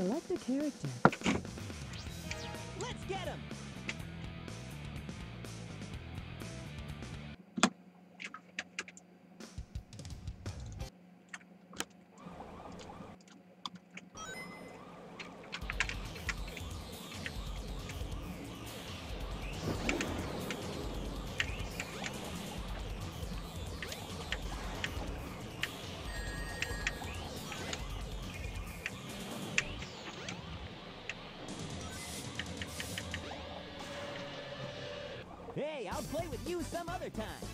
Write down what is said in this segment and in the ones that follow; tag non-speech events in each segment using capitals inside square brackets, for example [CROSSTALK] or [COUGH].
Select a character. I'll play with you some other time.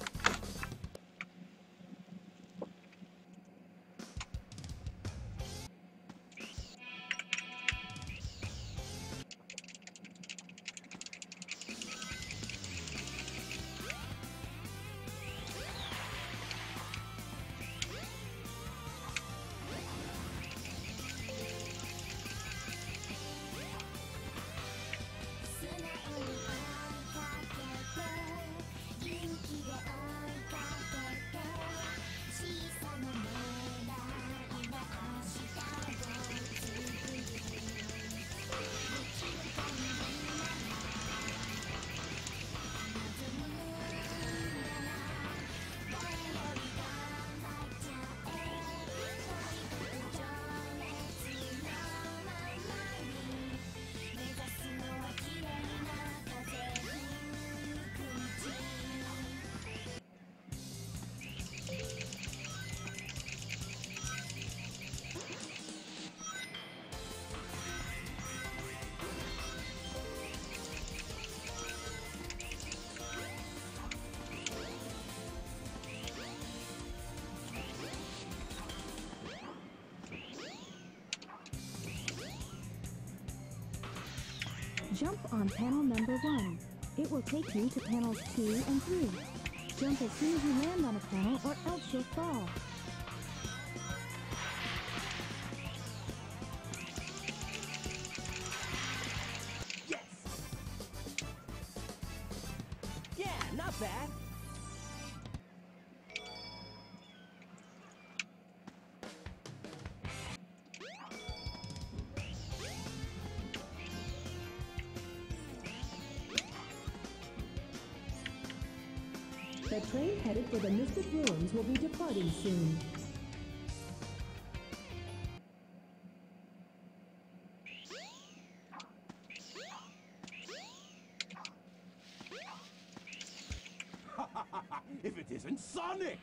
Jump on panel number one. It will take you to panels two and three. Jump as soon as you land on a panel or else you'll fall. For the Mystic Ruins will be departing soon. [LAUGHS] if it isn't Sonic!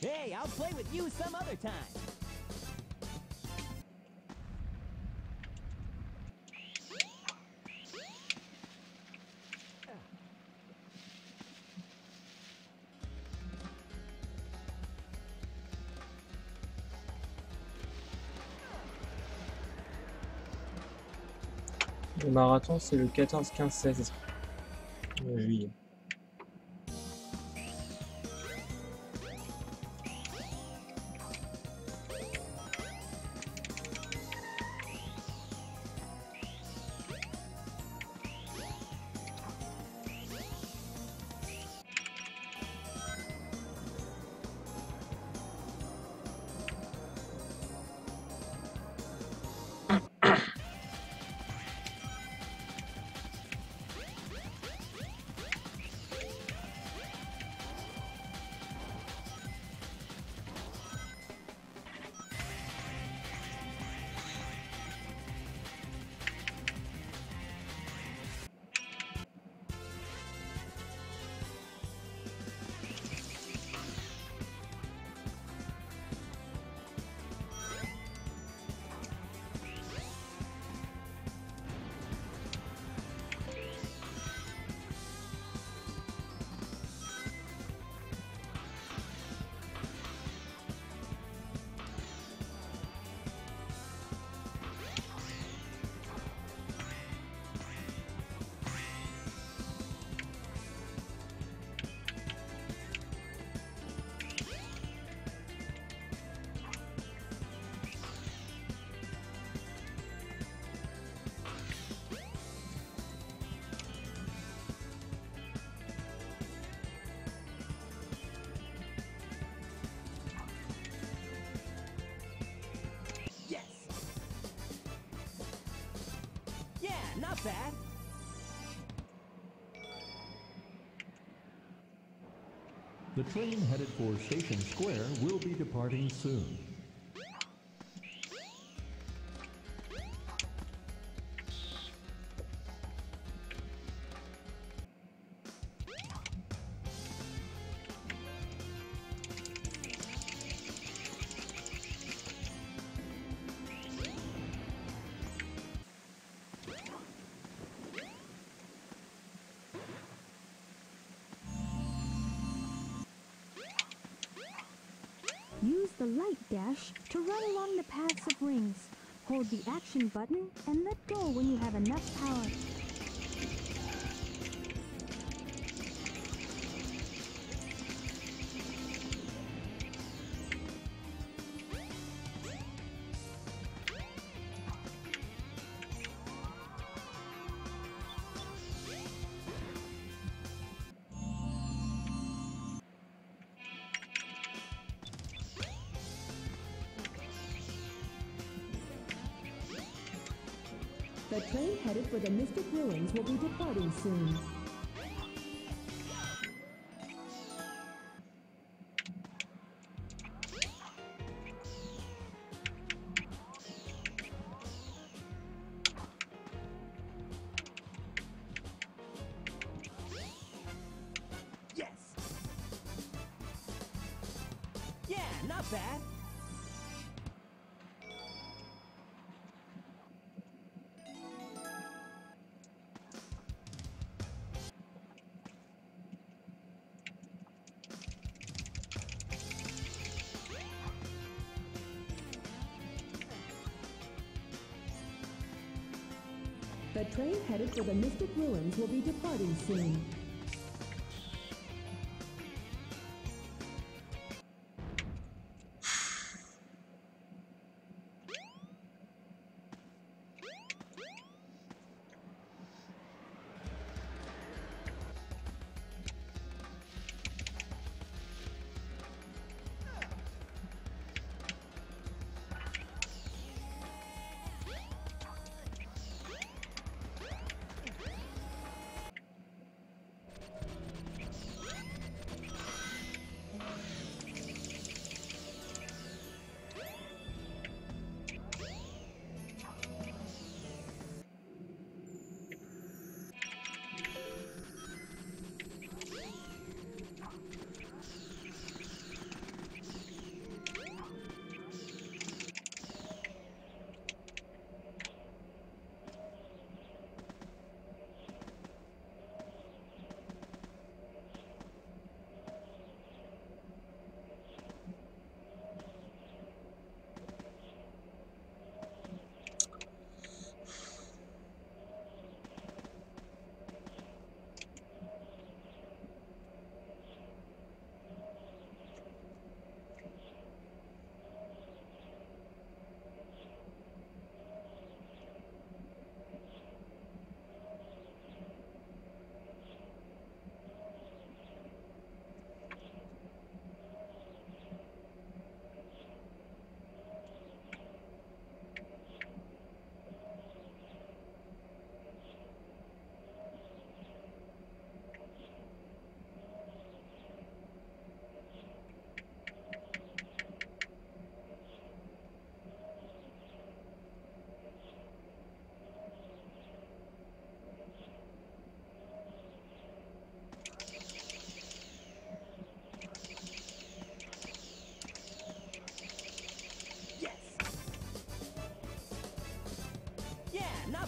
Hey, I'll play with you some other time. Le marathon, c'est le 14, 15, 16 train headed for Station Square will be departing soon. The light dash to run along the paths of rings. Hold the action button and let go when you have enough power. For the Mystic Ruins will be departing soon. Yes. Yeah, not bad. Train headed for the Mystic Ruins will be departing soon.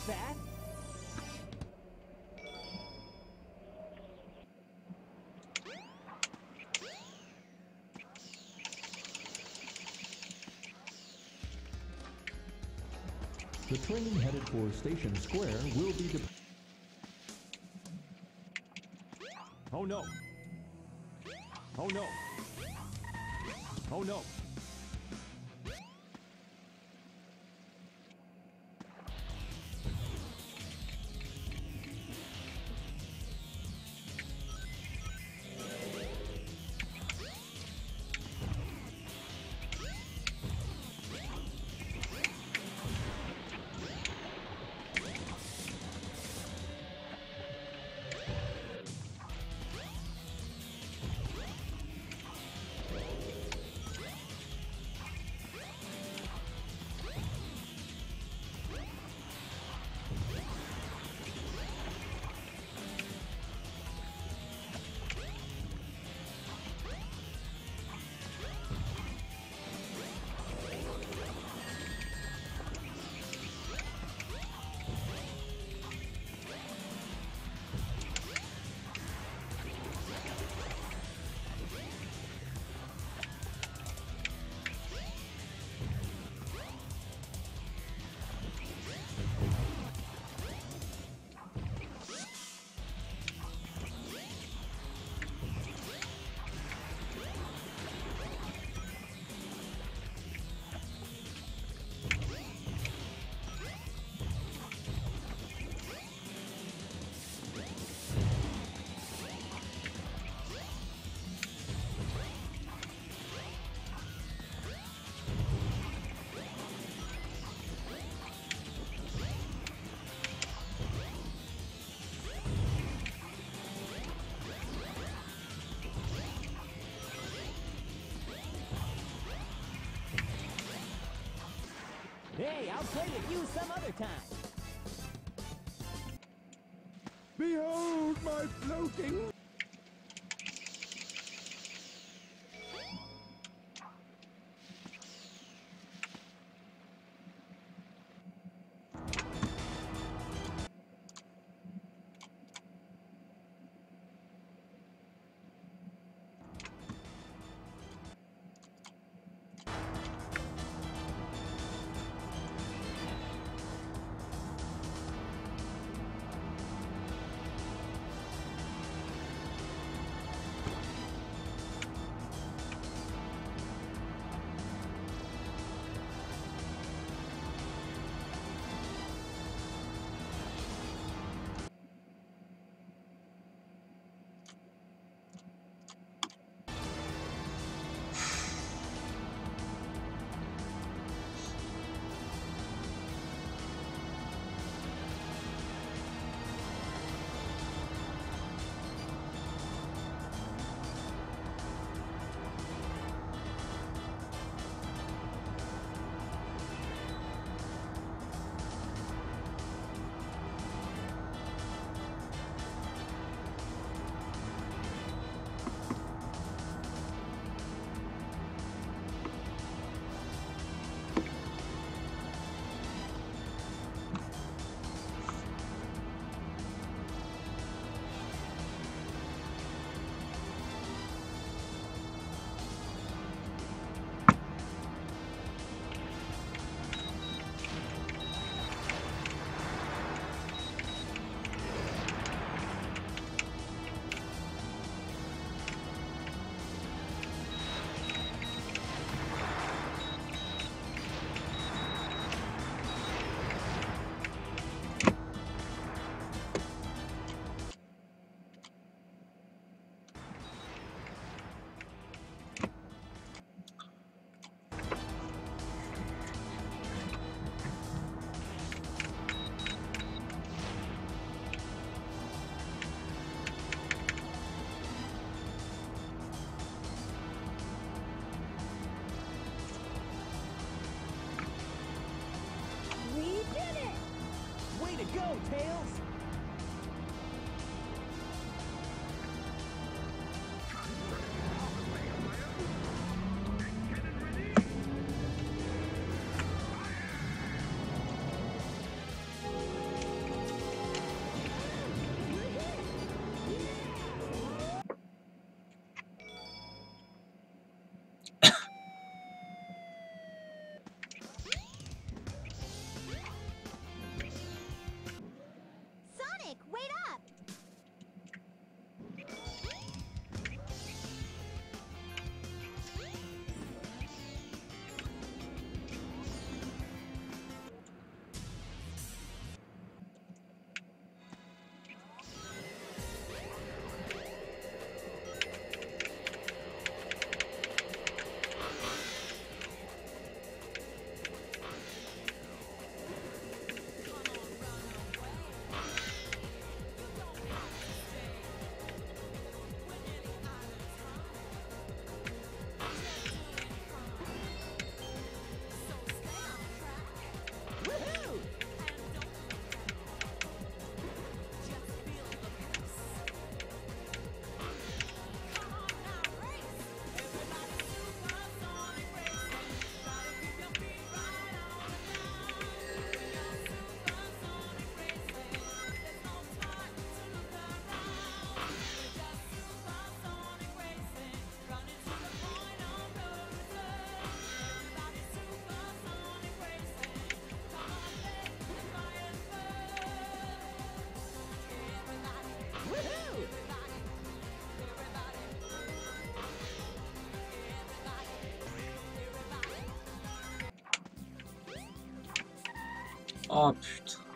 Not bad. The train headed for Station Square will be departing. Oh no. Oh no. Oh no. Hey, I'll play with you some other time. Behold my floating Oh putain.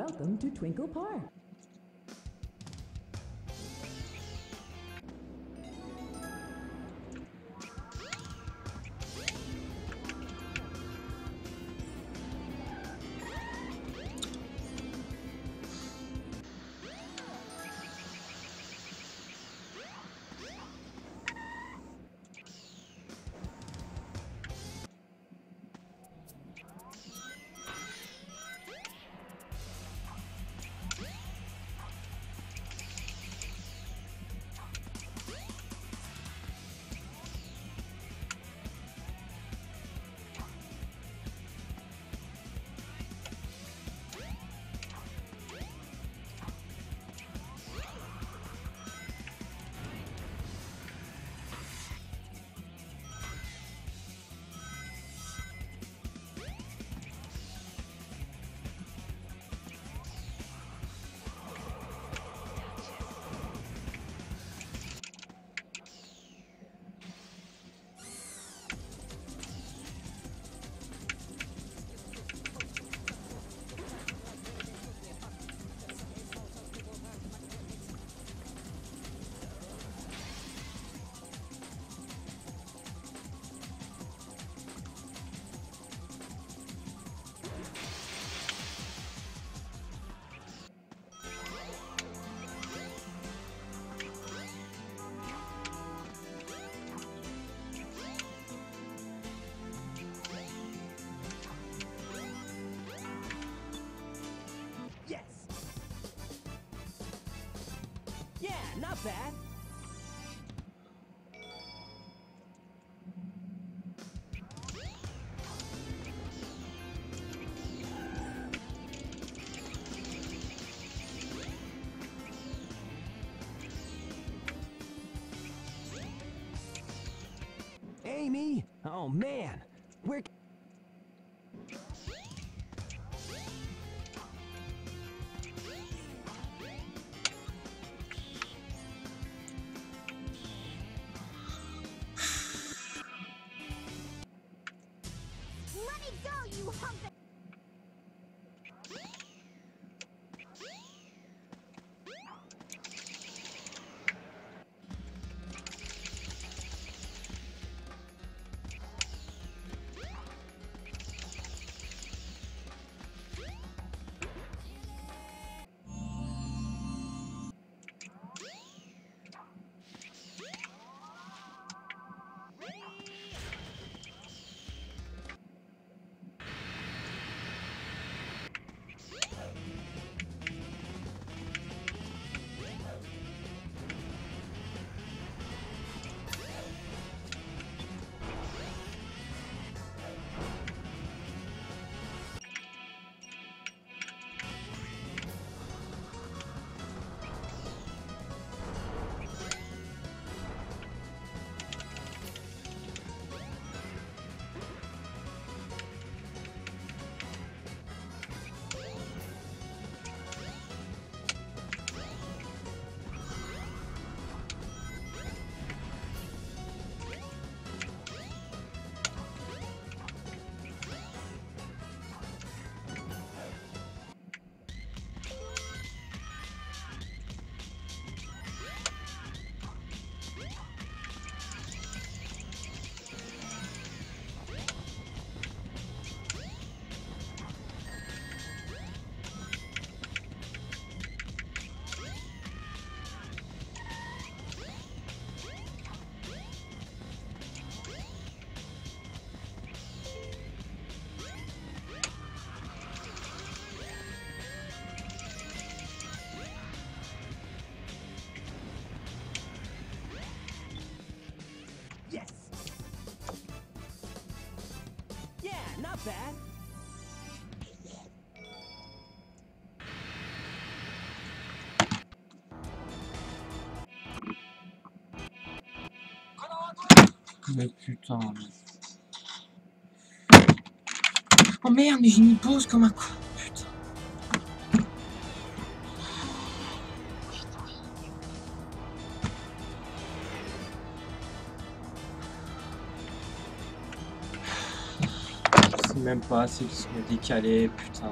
Welcome to Twinkle Park. Not bad. Amy? Oh man, Mais putain. Oh merde, mais j'ai mis pause comme un con. même pas, c'est décalé, putain.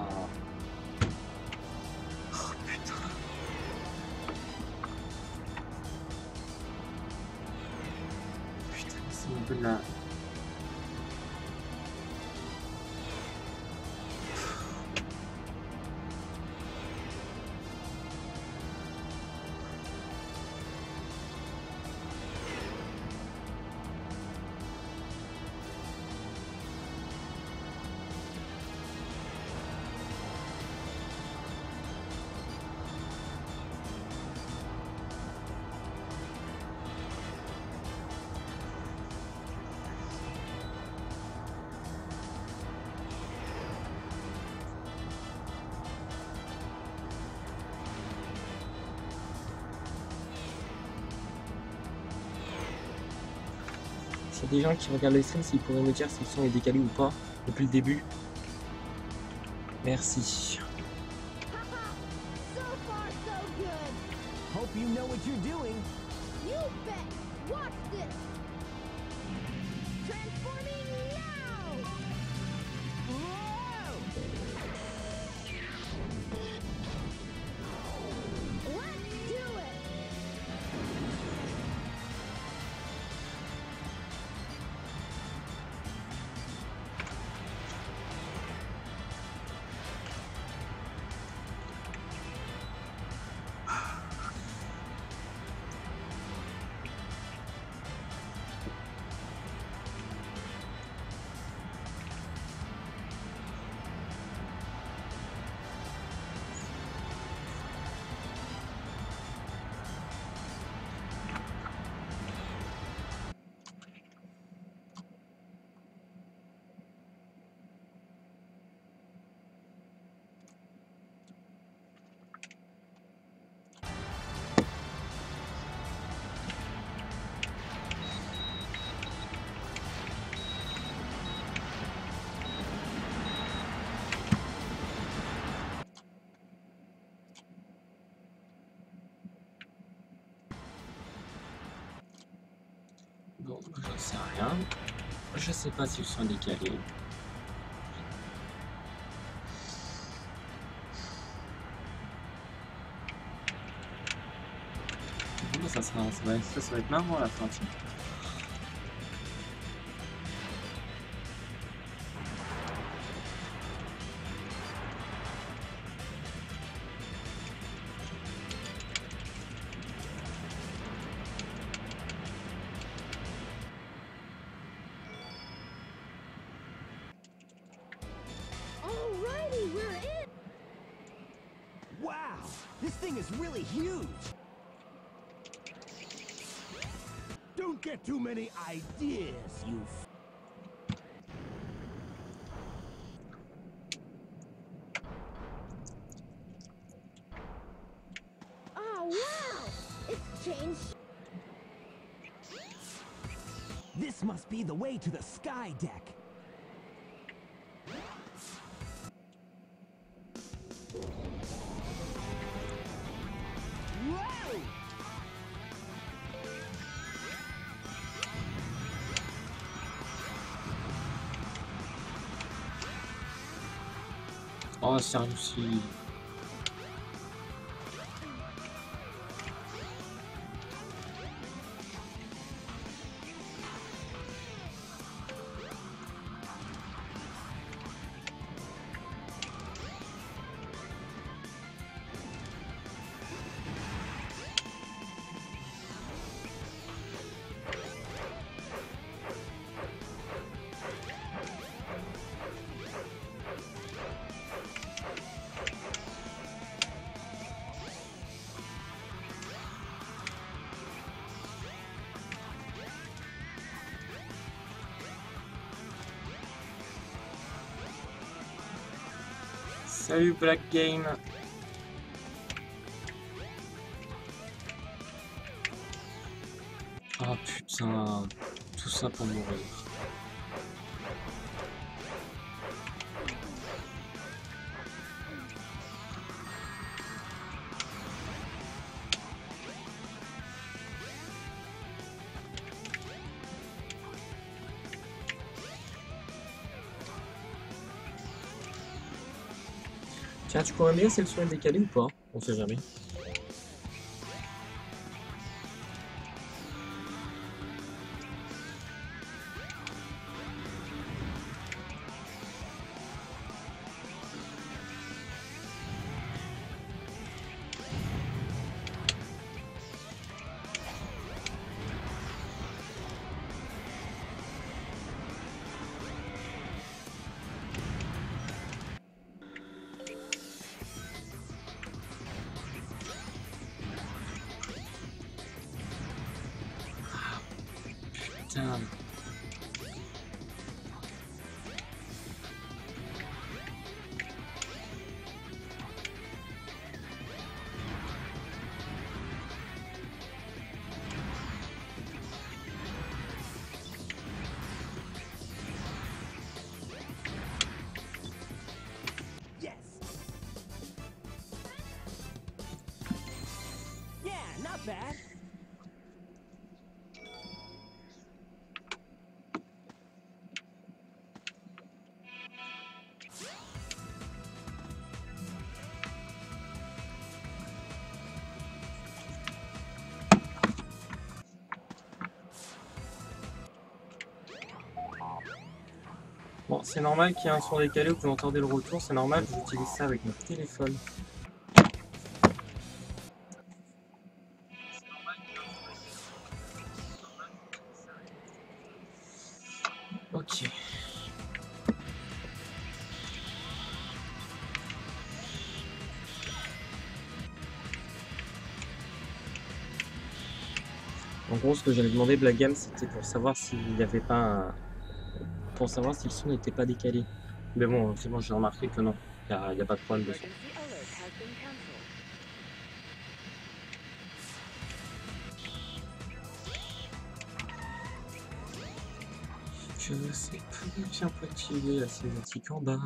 Des gens qui regardent le stream, s'ils pourraient me dire si le son est décalé ou pas depuis le début. Merci. Pas si le son est décalé. Bon, ça, sera, ça, va ça, être marrant la fin. Ideas, you Oh wow! It's changed. This must be the way to the sky deck. 我想 Salut Black Game. Ah putain, tout ça pour mourir. Tu pourrais dire si le son est décalé ou pas On sait jamais. C'est normal qu'il y ait un son décalé ou que vous entendez le retour, c'est normal, j'utilise ça avec mon téléphone. Ok. En gros, ce que j'avais demandé Black Gamme, c'était pour savoir s'il n'y avait pas un, pour savoir si le son n'était pas décalé. Mais bon, c'est bon, j'ai remarqué que non, il n'y a, pas de problème de son. Je ne sais plus, tiens, petit, la cinématique en bas.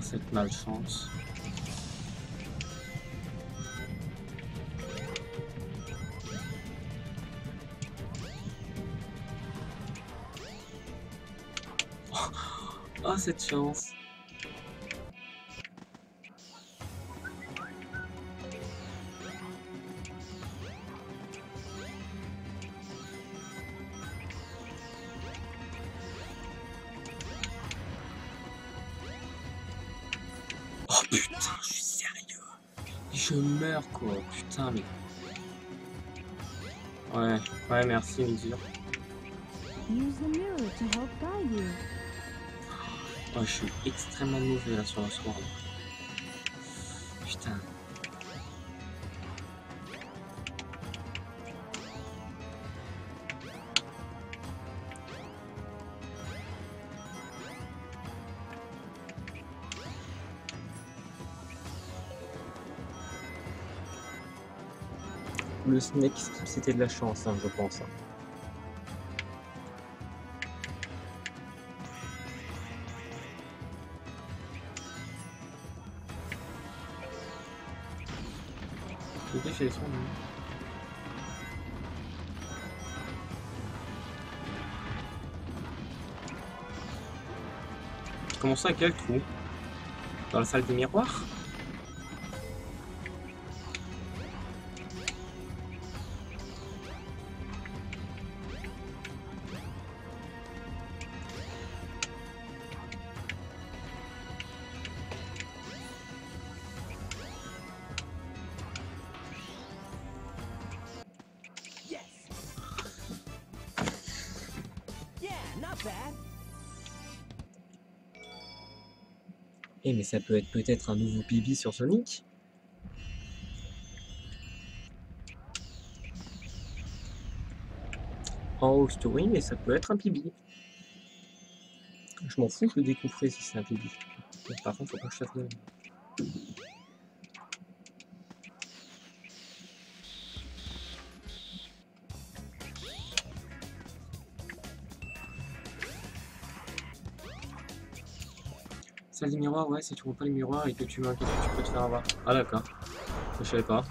Cette malchance. [LAUGHS] Oh, cette chance. Quoi, putain mais. Ouais, ouais, merci you. Oh, je suis extrêmement mauvais là sur la sword. C'était de la chance, hein, je pense. hein. Lui. Comment ça, quel trou? Dans la salle des miroirs? Ça peut être peut-être un nouveau PB sur Sonic En haut story, mais ça peut être un PB. Je m'en fous de le si c'est un pibi. Par contre, faut pas que je fasse Salle des miroirs, ouais, si tu vois pas les miroirs et que tu m'inquiètes, tu peux te faire avoir. Ah d'accord. Je savais pas.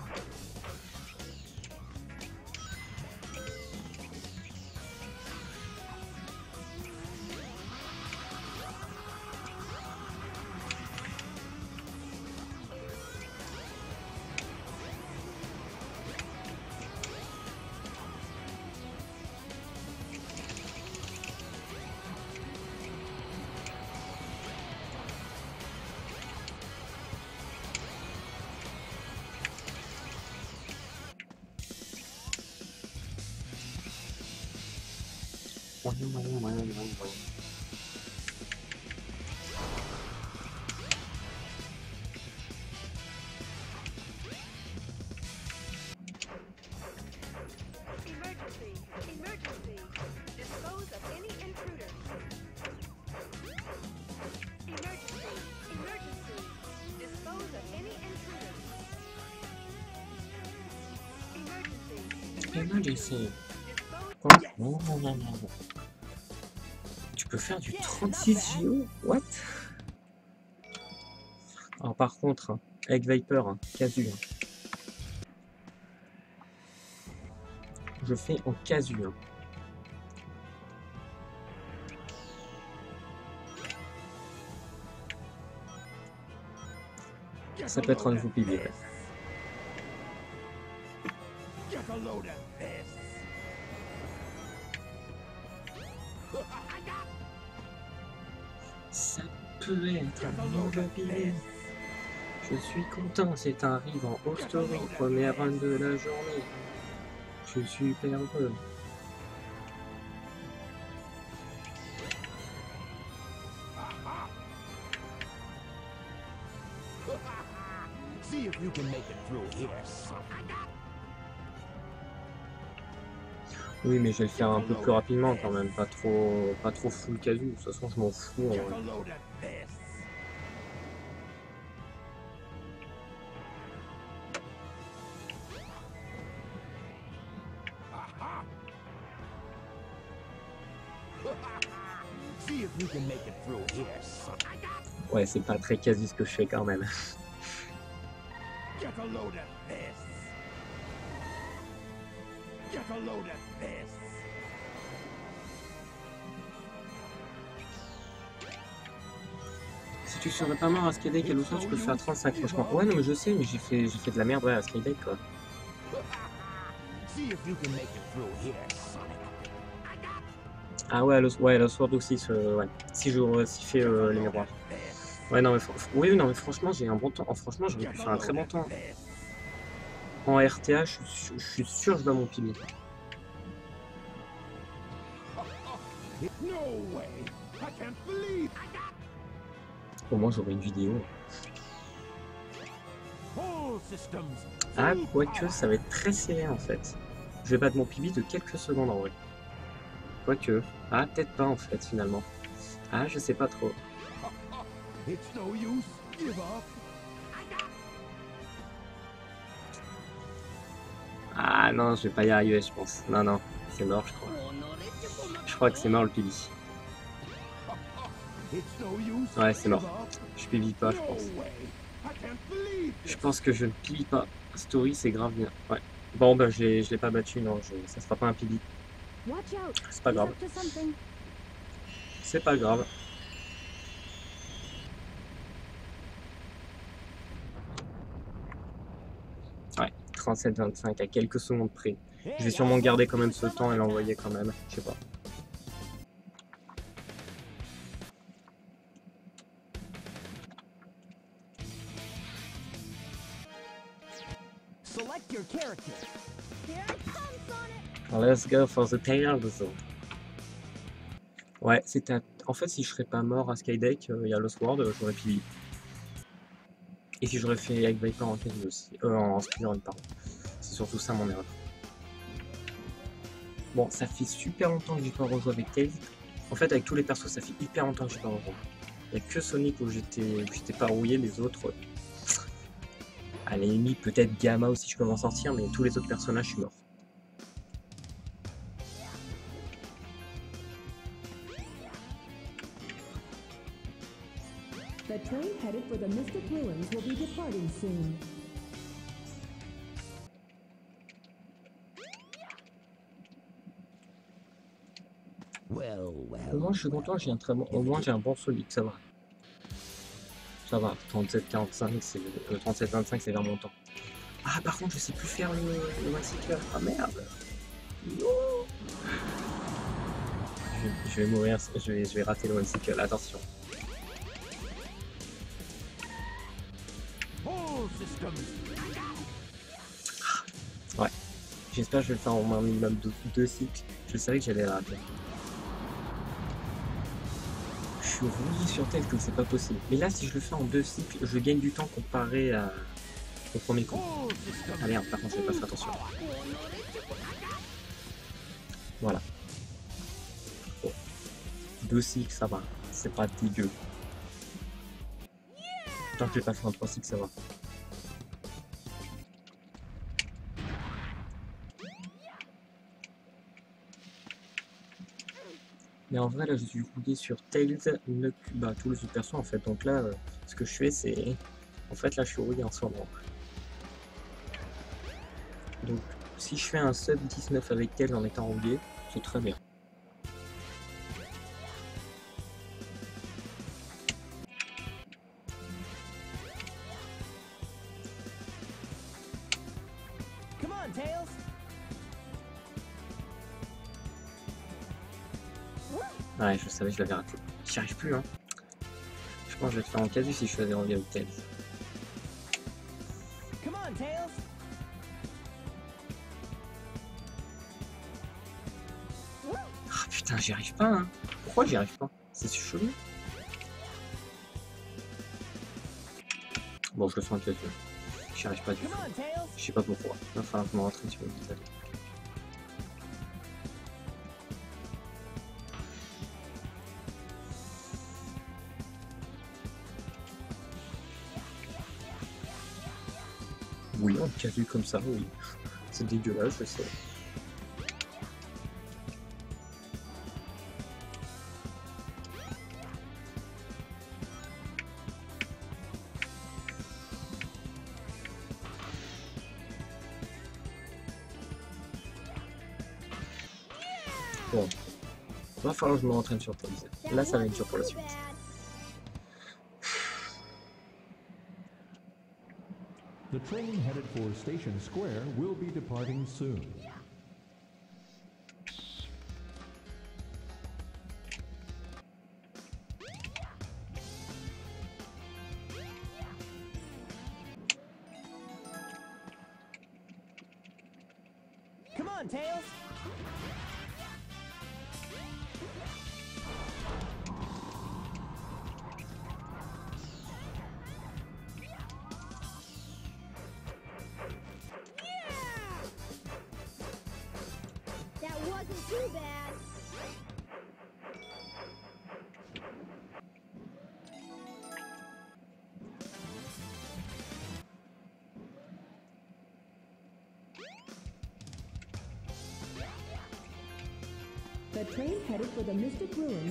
36 JO What? Alors par contre, hein, avec Viper, hein, casu. hein. Je fais en casu. Ça peut être un nouveau pilier. Je suis content, c'est un rive en story, première run de la journée. Je suis super heureux. See if you can make it through here, son. Oui, mais je vais le faire un peu plus rapidement quand même, pas trop, pas trop full casu. De toute façon, je m'en fous. Ouais, c'est pas très casu ce que je fais quand même. Si tu serais pas mort à Skydeck et l'autre, tu peux faire 35 franchement. Ouais, non, mais je sais, mais j'ai fait, j'ai fait de la merde ouais, à Skydeck quoi. Ah ouais, le, ouais, le Sword aussi, ce- ouais. Si je fait euh, les miroirs. Ouais, non, mais oui, franchement, j'ai un bon temps. Oh, franchement, j'aurais pu faire un très bon temps. En RTA, je, suis- sûr que je bats mon pilier. Au moins, j'aurai une vidéo. Ah, quoique, ça va être très serré en fait. Je vais battre mon pibi de quelques secondes en vrai. Quoique. Ah, peut-être pas en fait finalement. Ah, je sais pas trop. Ah non, je vais pas y arriver, je pense. Non, non, c'est mort, je crois. Je crois que c'est mort le use. Ouais, c'est mort. Je pibi pas, je pense. Je pense que je ne pibi pas. Story, c'est grave bien. Ouais. Bon, bah, je l'ai je l'ai pas battu, non, ça sera pas un pibi. C'est pas grave. C'est pas grave. Ouais, 37-25 à quelques secondes près. Je vais sûrement garder quand même ce temps et l'envoyer quand même. Je sais pas. Let's go for the tails. Ouais, c'était. En fait, si je serais pas mort à Skydeck, euh, y a Lost World, euh, j'aurais pu. Et si j'aurais fait avec Viper en quasi aussi. Euh, en speedrun, pardon. C'est surtout ça mon erreur. Bon, ça fait super longtemps que j'ai pas rejoué avec Tails. En fait, avec tous les persos, ça fait hyper longtemps que j'ai pas revu. Il n'y a que Sonic où j'étais pas rouillé, les autres. À la limite, peut-être Gamma aussi, je peux m'en sortir, mais tous les autres personnages, je suis mort. Train headed for the Mystic Ruins will be departing soon. Well, Au moins, je suis content, j'ai un très bon. Au moins, j'ai un bon Sonic, ça va. Ça va, 37-45, c'est. Euh, 37-25, c'est vers mon temps. Ah, par contre, je sais plus faire le, le One Seeker. Ah merde je, vais- je vais mourir, je vais, je vais rater le One Seeker, attention. Systems. J'espère que je vais le faire au moins minimum de deux cycles. Je savais que j'allais rater. Je suis rouillé sur tête que c'est pas possible. Mais là, si je le fais en deux cycles, je gagne du temps comparé au premier coup. Ah par contre, j'ai pas fait attention. Voilà. Bon. Deux cycles, ça va. C'est pas dégueu. Tant que j'ai pas fait un trois cycles, ça va. Mais en vrai, là, je suis rouillé sur Tails, bah, tous les autres persos, en fait. Donc là, euh, ce que je fais, c'est... En fait, là, je suis rouillé en ce moment. Donc, si je fais un sub 19 avec Tails en étant rouillé, c'est très bien. Je l'avais raté. J'y arrive plus, hein. Je pense que je vais te faire en casu si je faisais rouillé avec Tails. Come on, Tails. Ah putain, j'y arrive pas, hein. Pourquoi j'y arrive pas? C'est si chelou. Bon, je le fais en casu. J'y arrive pas du tout. Je sais pas pourquoi. Il va falloir que je me rentraîne sur le visage. Vu comme ça, oui. C'est dégueulasse, je sais. Bon. Va falloir que je me rentraîne sur Tails. Là, ça va être dur pour la. Train headed for Station Square will be departing soon.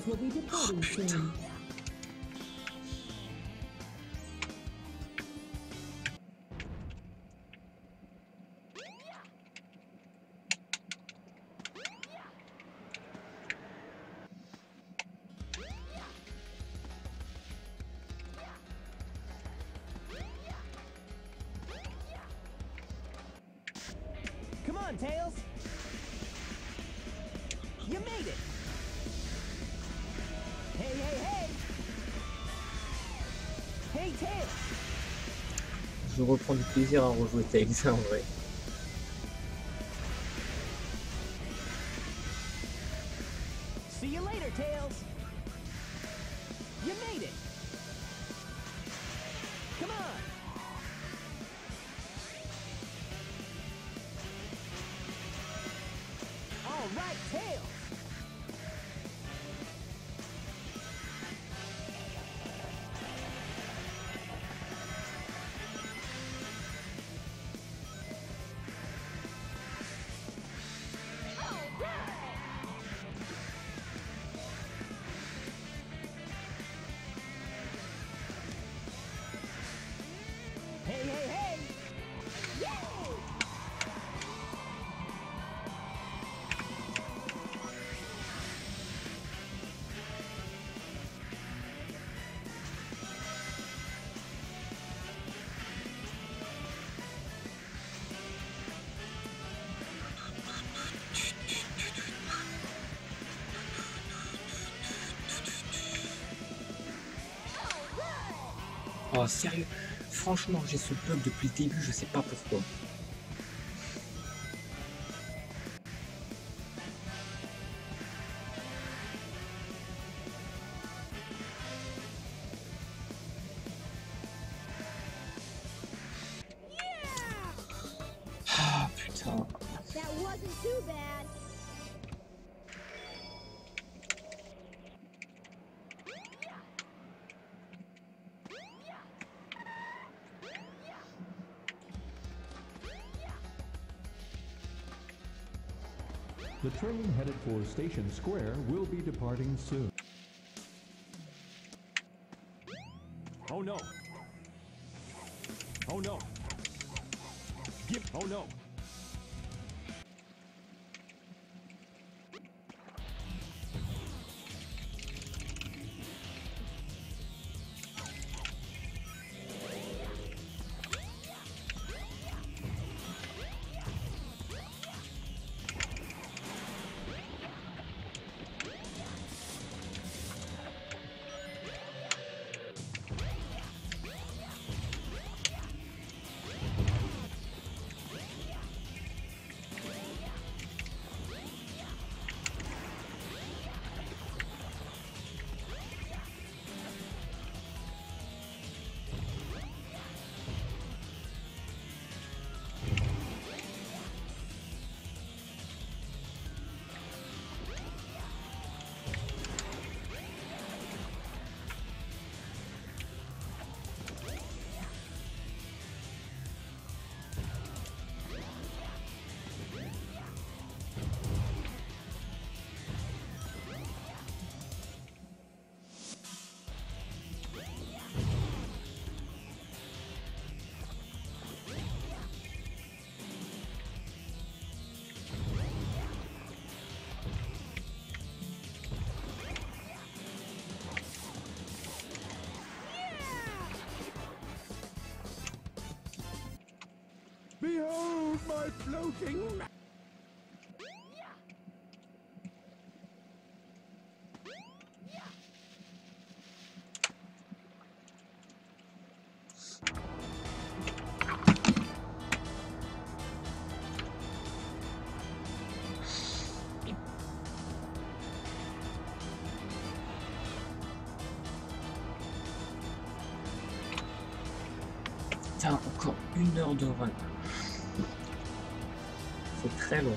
我的一个套路是这 Je reprends du plaisir à rejouer Tails en vrai. See you later, Tails. You made it. Come on. All right, Tails. Sérieux Franchement, j'ai ce bug depuis le début, je sais pas pourquoi. Train headed for Station Square will be departing soon. Oh no. Oh no. Give. Oh no. My floating ma- Putain, encore une heure de run. C'est très long.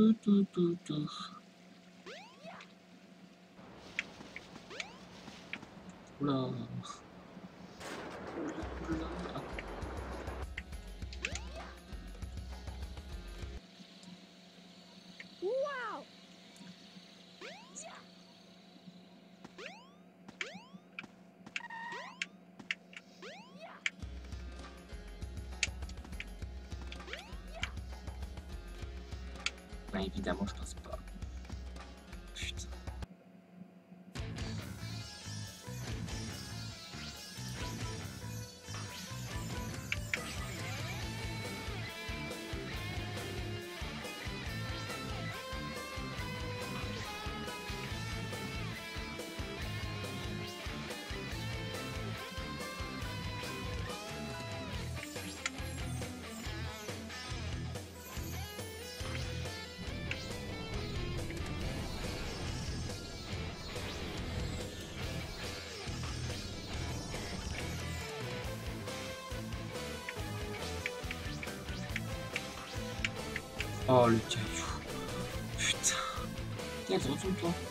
嘟嘟嘟嘟。и потому что спа Oh, le caillou. Putain. Tiens, retourne-toi. N'importe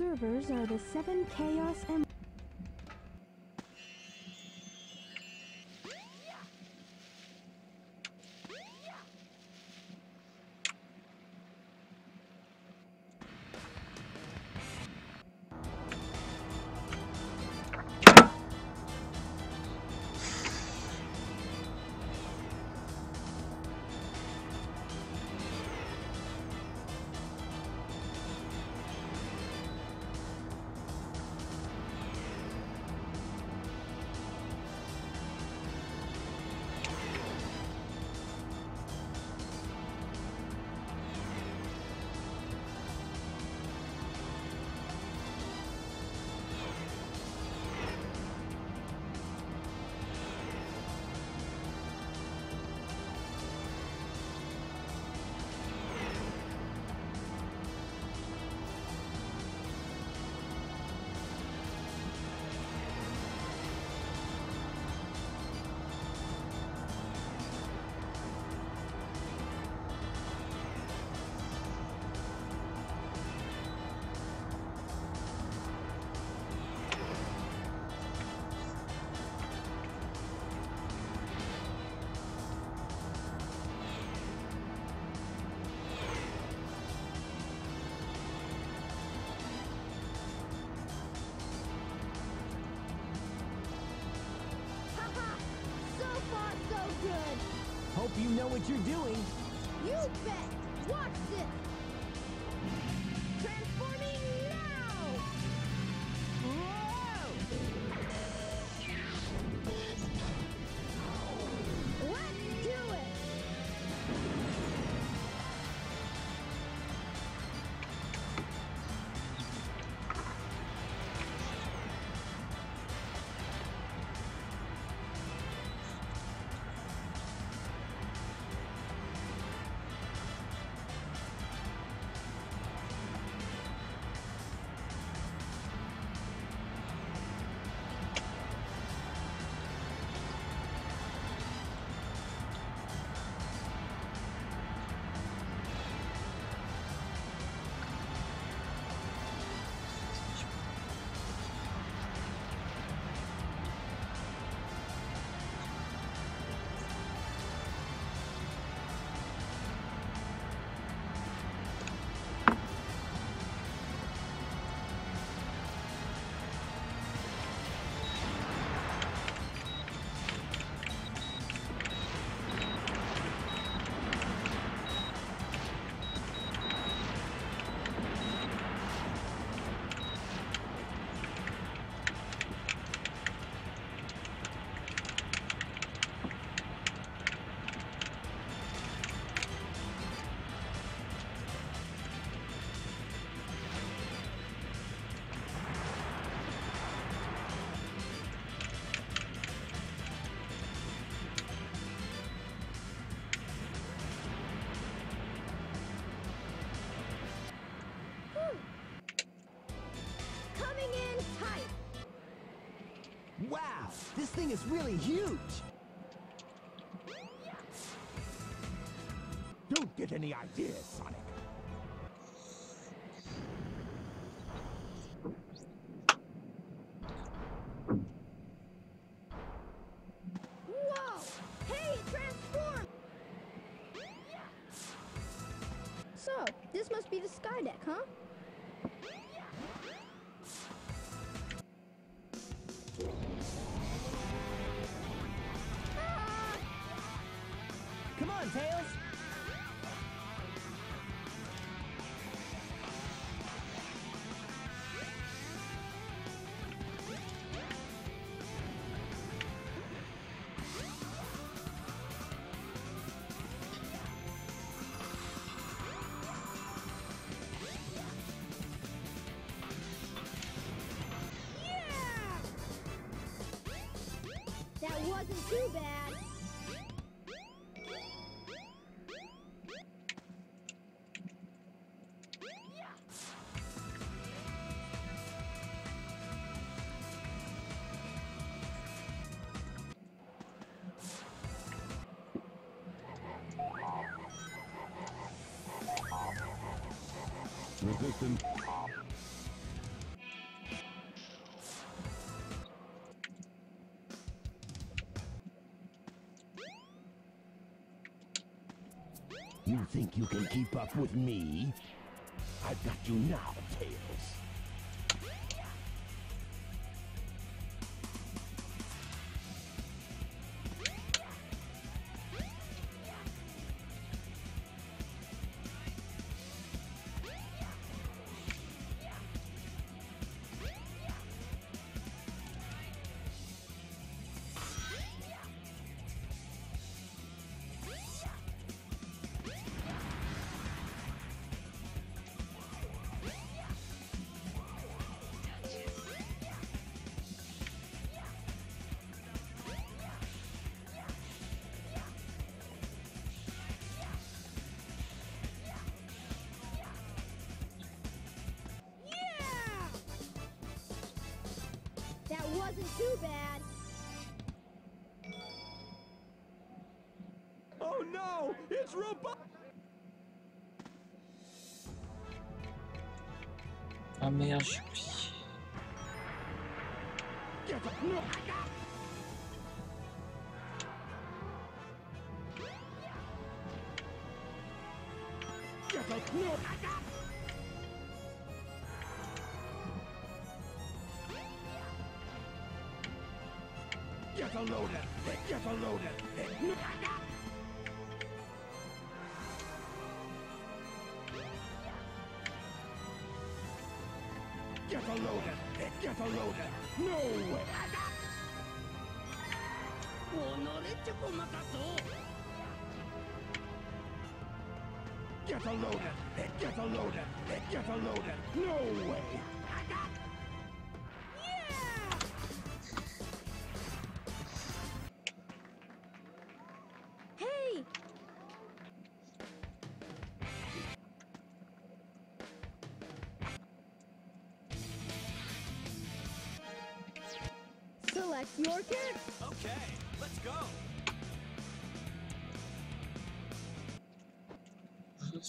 servers are the seven Chaos Em- you know what you're doing. You bet. Watch this. This thing is really huge. Don't get any ideas, You think you can keep up with me? I've got you now, Tails. Ah merde, j'ai oublié. Get a load of it! Get a load a load of it! Get a load of it! No way! Get a load of it! Get a load of it! Get a load of it! No way!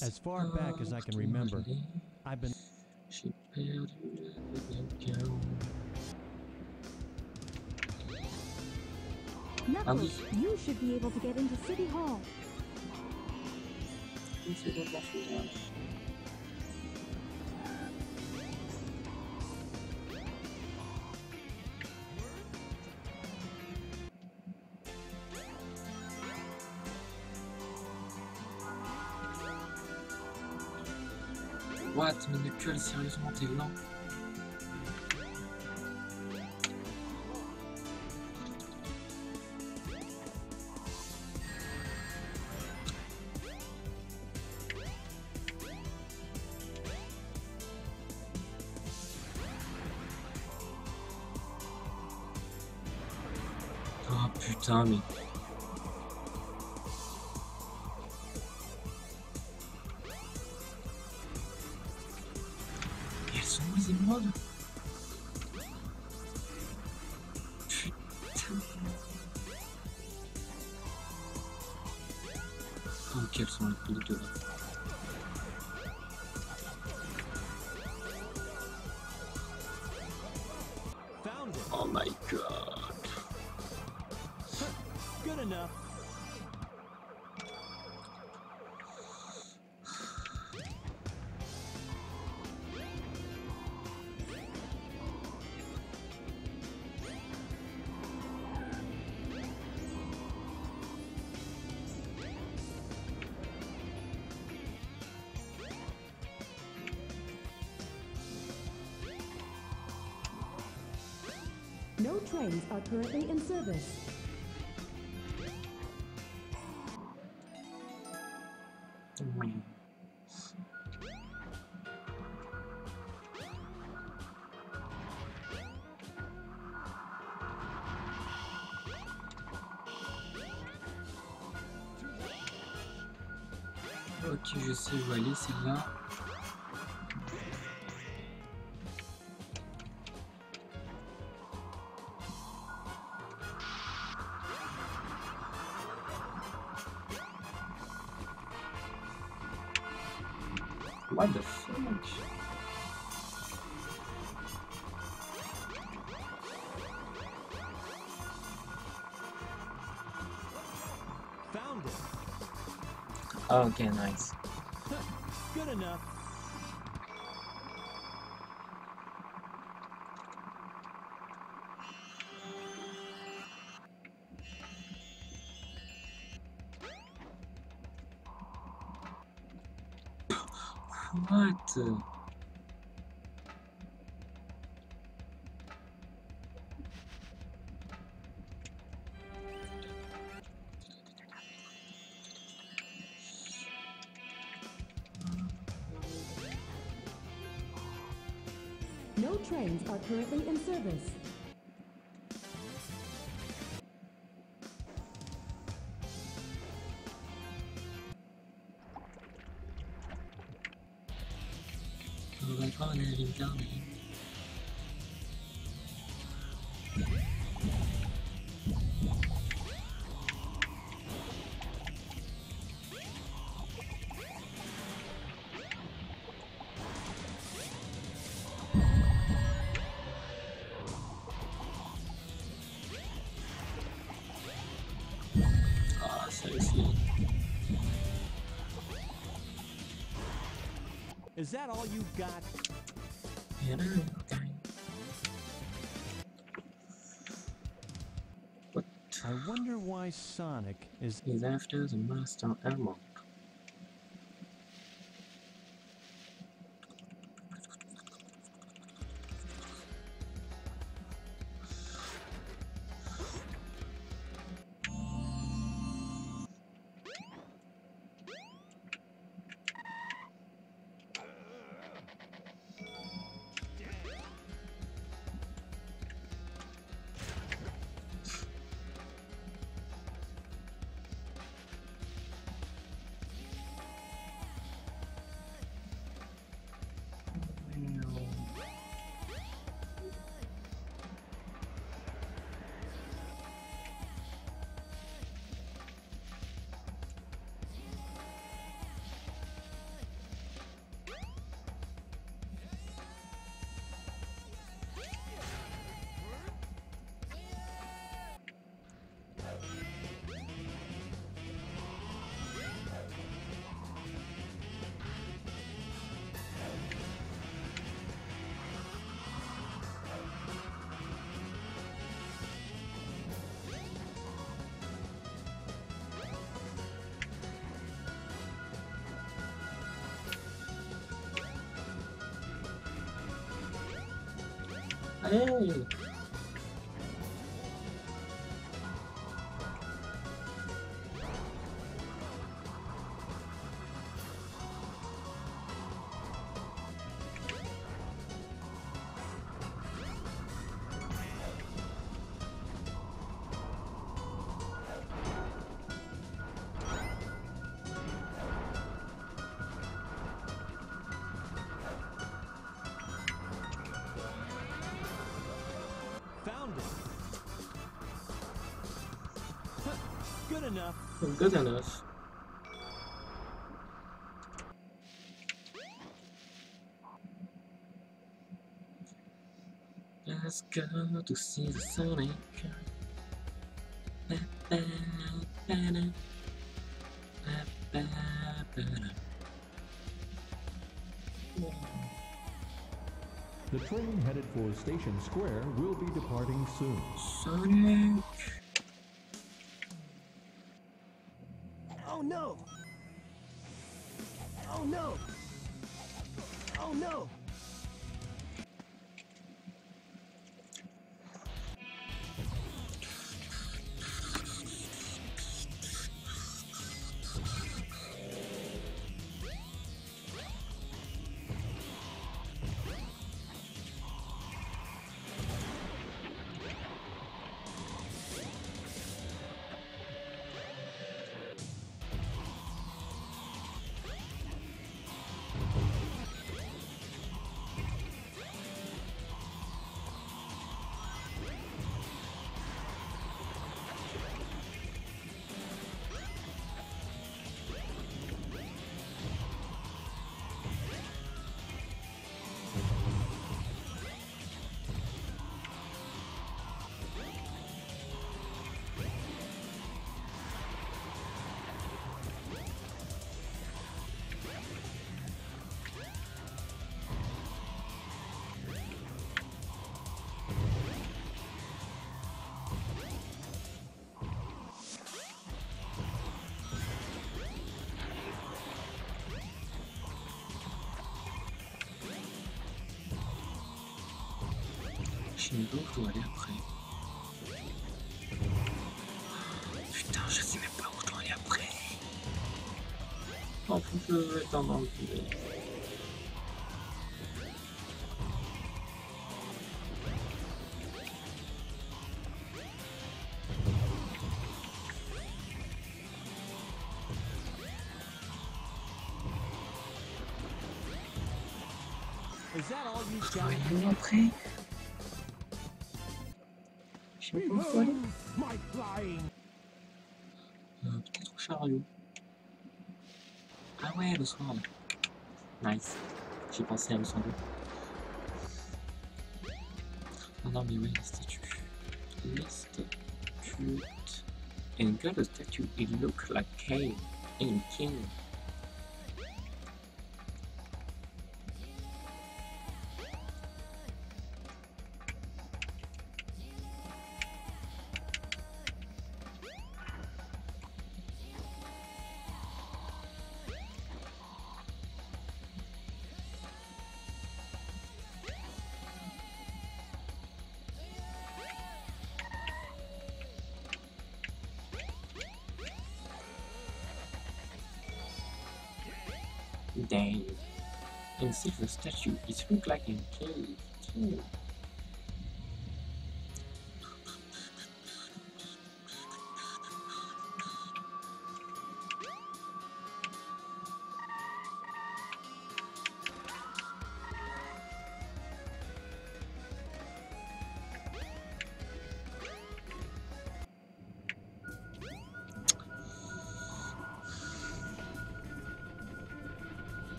As far back as I can remember, I've been. Knuckles, you should be able to get into City Hall. Sérieusement, t'es lent. Ah putain, mais. Trains are currently in service. Ok, je sais où aller, celle-là. What the fuck? Found it. Okay, nice. Good enough. What? No trains are currently in service. Is that all you got? What I wonder why Sonic is. is after the Master Emerald? Go to see the Sonic. The train headed for Station Square will be departing soon. Sonic. Oh no! Oh no! Oh no! Shinbo, faut aller après. Putain, je sais même pas où t'en aller après. En plus, je vais t'en enculer. Travaillons après. Peut-être au chariot. Ah le soir. Nice. Sans doute. Ah non, mais ouais, la statue. Les statues. And got a statue, it look like Cain in King.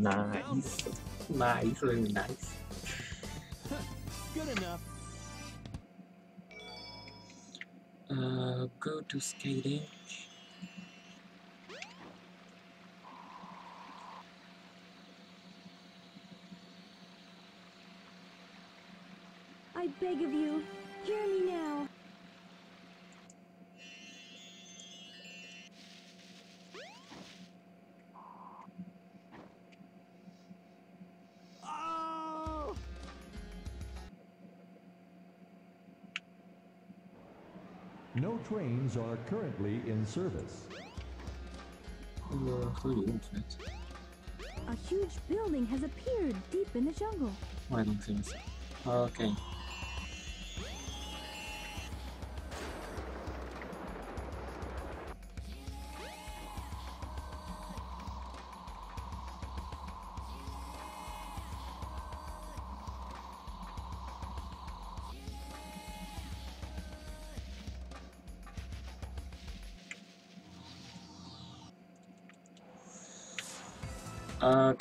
Nice. Nice, really nice. Good enough. Uh, go to skating. Trains are currently in service. Relou en fait. A huge building has appeared deep in the jungle. Ouais, donc c'est ça. Ok.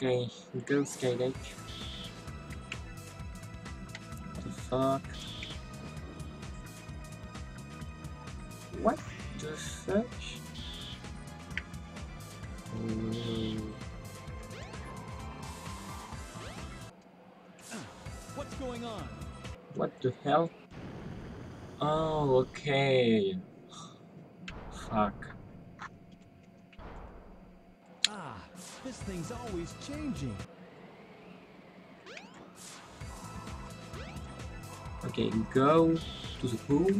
Okay, go Skydeck. Eh? The fuck? Thing's always changing. Okay, go to the pool.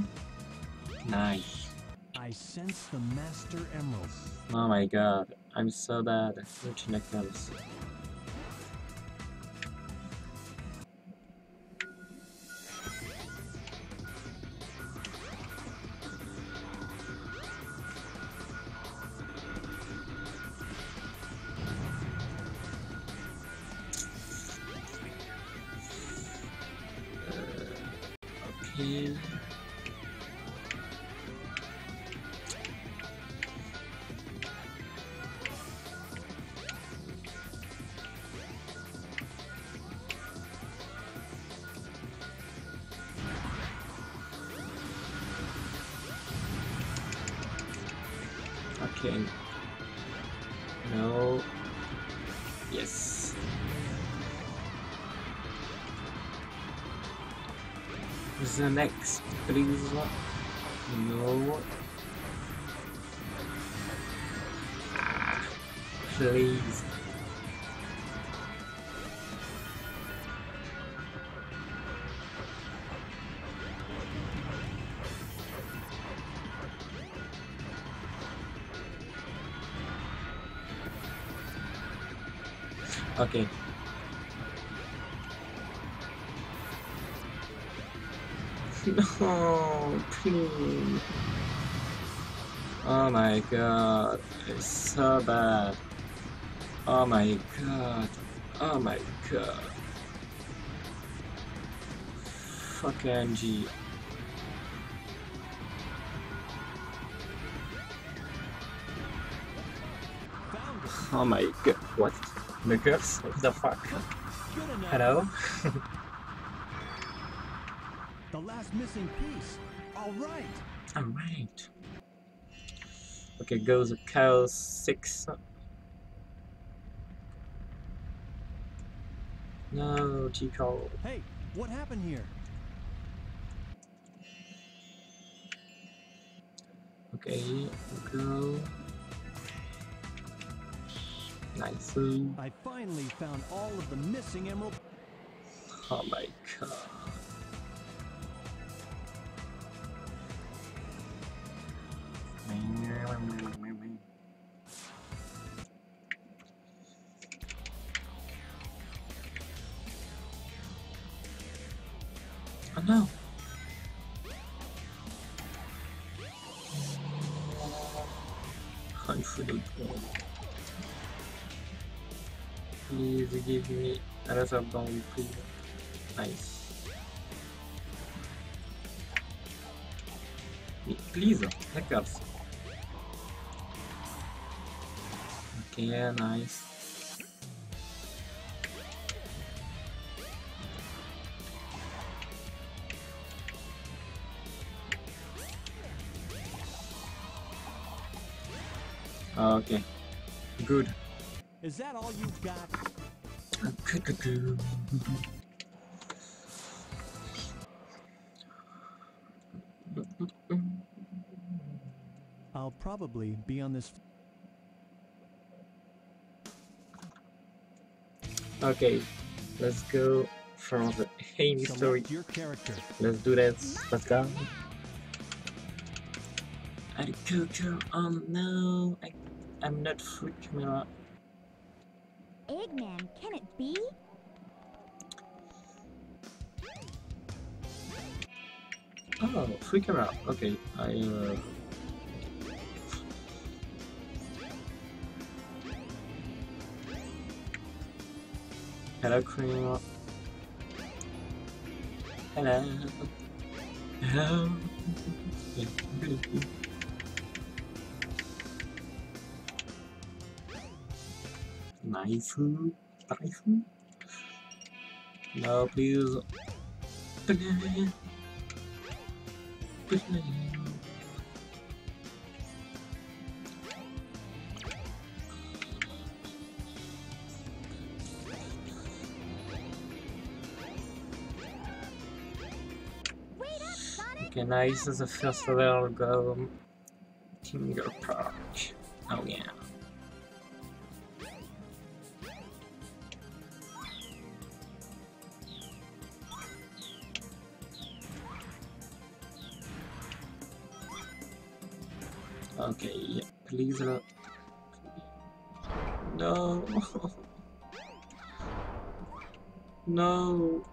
Nice. I sense the Master Emerald. Oh my god, I'm so bad. Which knuckles? Next, No, please. Oh my god, it's so bad. Oh my god. Oh my god. Fuck Angie. Oh my god. What? The curse? What the fuck? Hello? [LAUGHS] The last missing piece. All right. Alright. Okay, goes Chaos 6. No, Chico. Hey, what happened here? Okay, go. Nice. I finally found all of the missing emerald. Oh my god. Oh no. Should Please give me another bound, please. Nice. Please, hackers. Okay, nice. Oh, okay, good. Is that all you've got? [LAUGHS] I'll probably be on this. Okay, let's go from the Amy story. Your character. Let's do this. Let's go. I Cuckoo, oh no, I, I'm not free camera. Eggman, can it be? Oh, free camera. Okay, I uh. Hello, cream. Hello. Hello. Nice. Nice. No, please. Please. Please. Nice as a first level go. Twinkle Park. Oh yeah. Okay, yeah, please uh, No. [LAUGHS] no.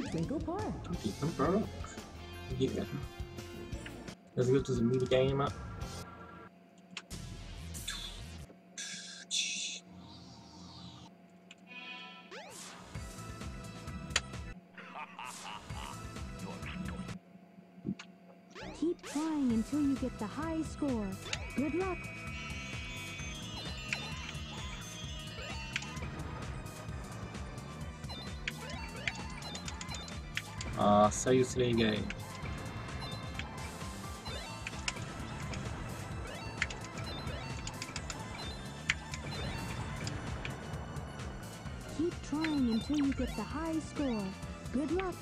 To Park. Yeah. Let's go to the mini game. Keep trying until you get the high score. Good luck. Ah, seriously, guy. Keep trying until you get the high score. Good luck.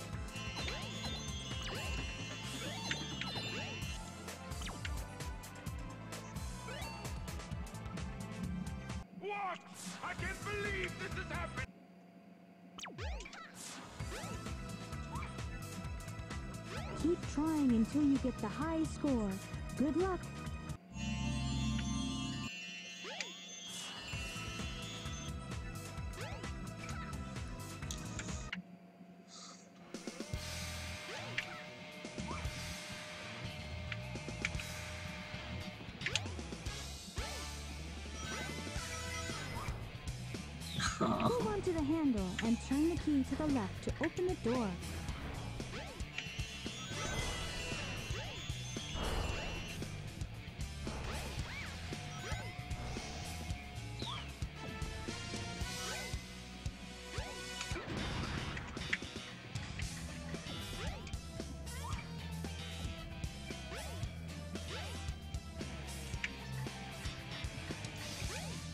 Onto the handle and turn the key to the left to open the door.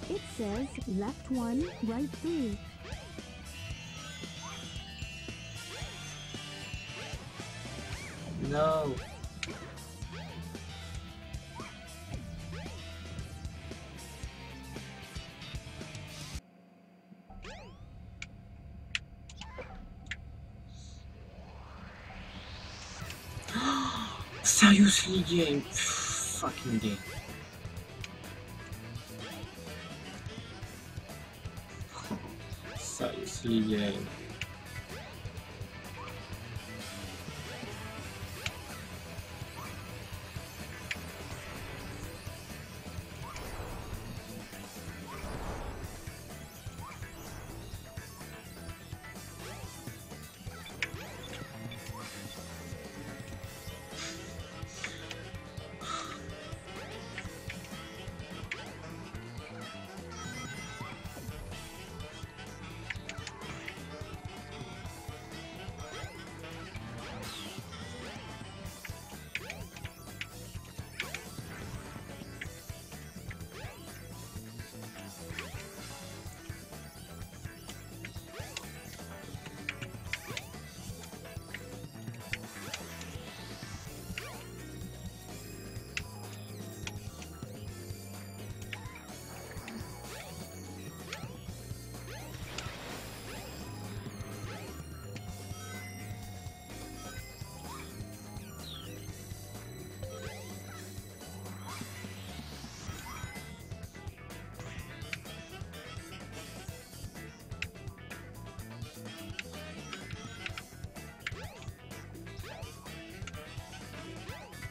It says left one, right three. Seriously, game. Fucking game. Seriously, game.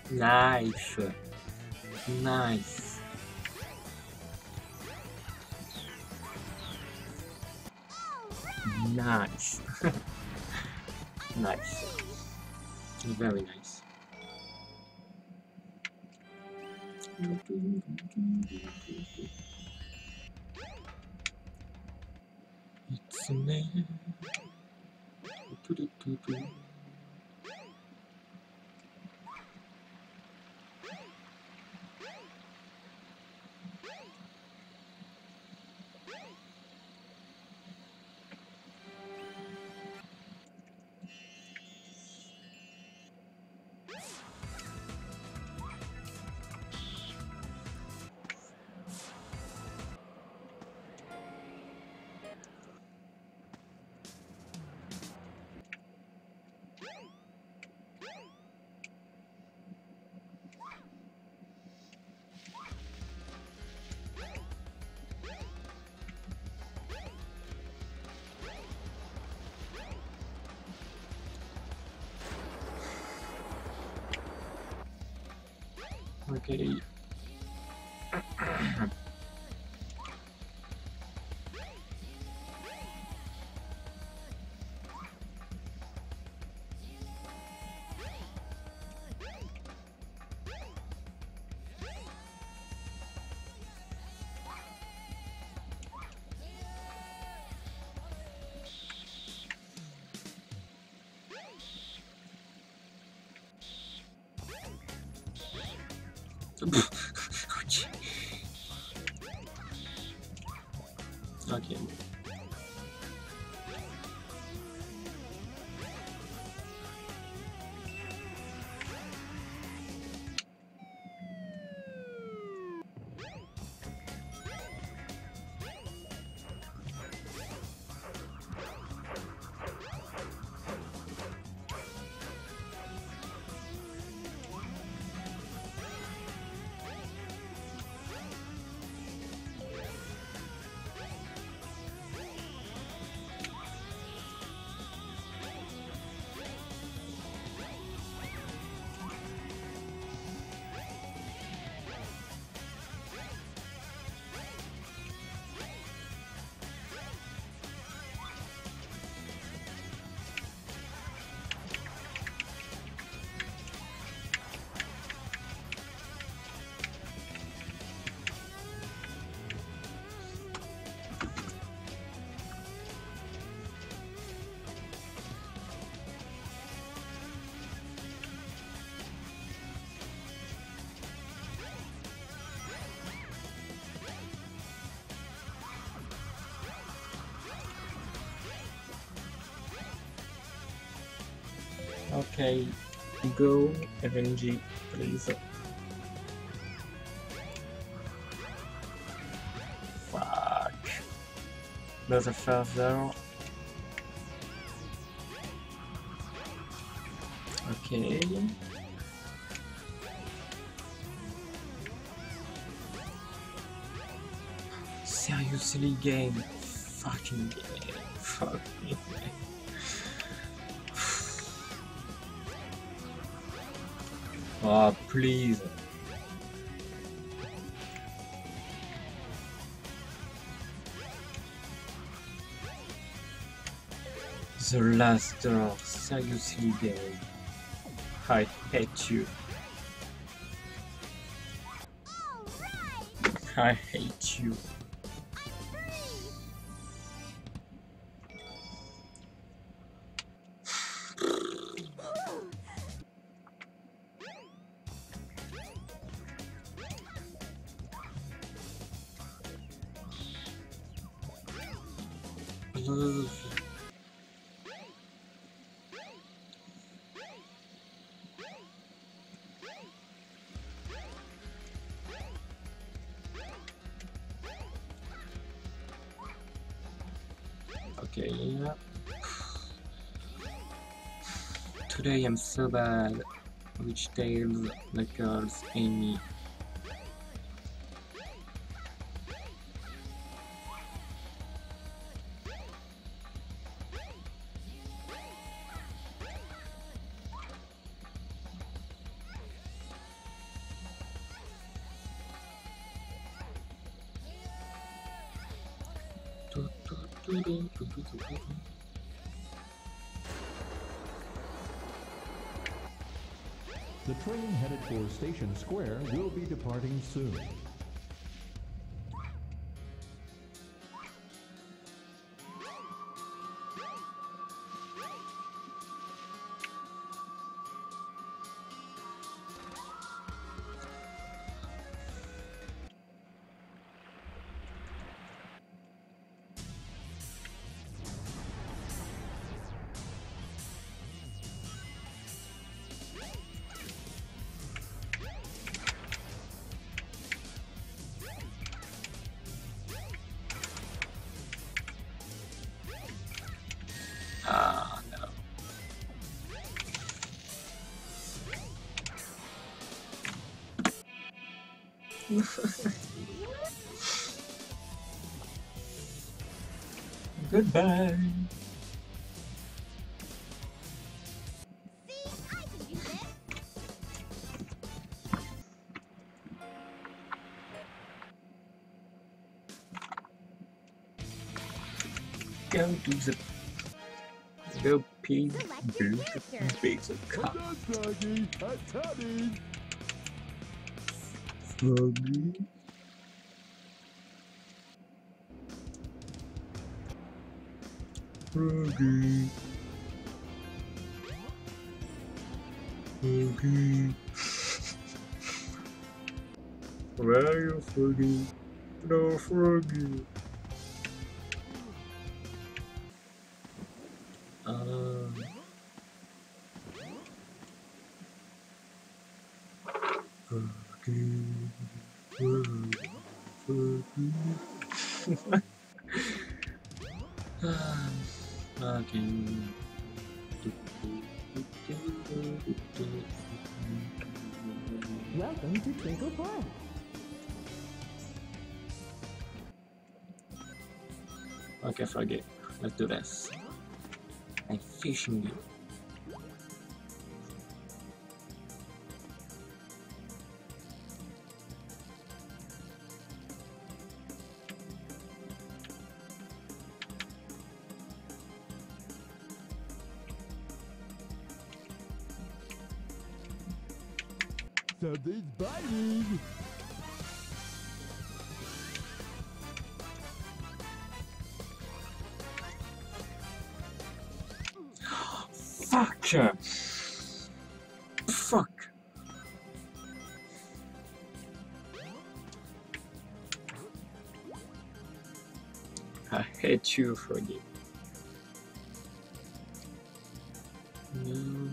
Nice. Nice. Nice. [LAUGHS] nice. Very nice. It's me. Okay. porque Ok. [LAUGHS] Okay. Go, RNG, please. Fuck. There's a further. Okay. Seriously, game. Fucking game. Fuck me. Oh, please. The last door. Seriously, game. I hate you. I hate you. So bad. Which tails the girls uh, Amy. For Station Square will be departing soon. [LAUGHS] Goodbye. See, I can do this. Go to the go pee Select do your the character. basic cup. Froggy. Froggy. Froggy. [LAUGHS] Where are you, Froggy? No, Froggy. Okay, Let's do this. I'm fishing you. Froggy. No.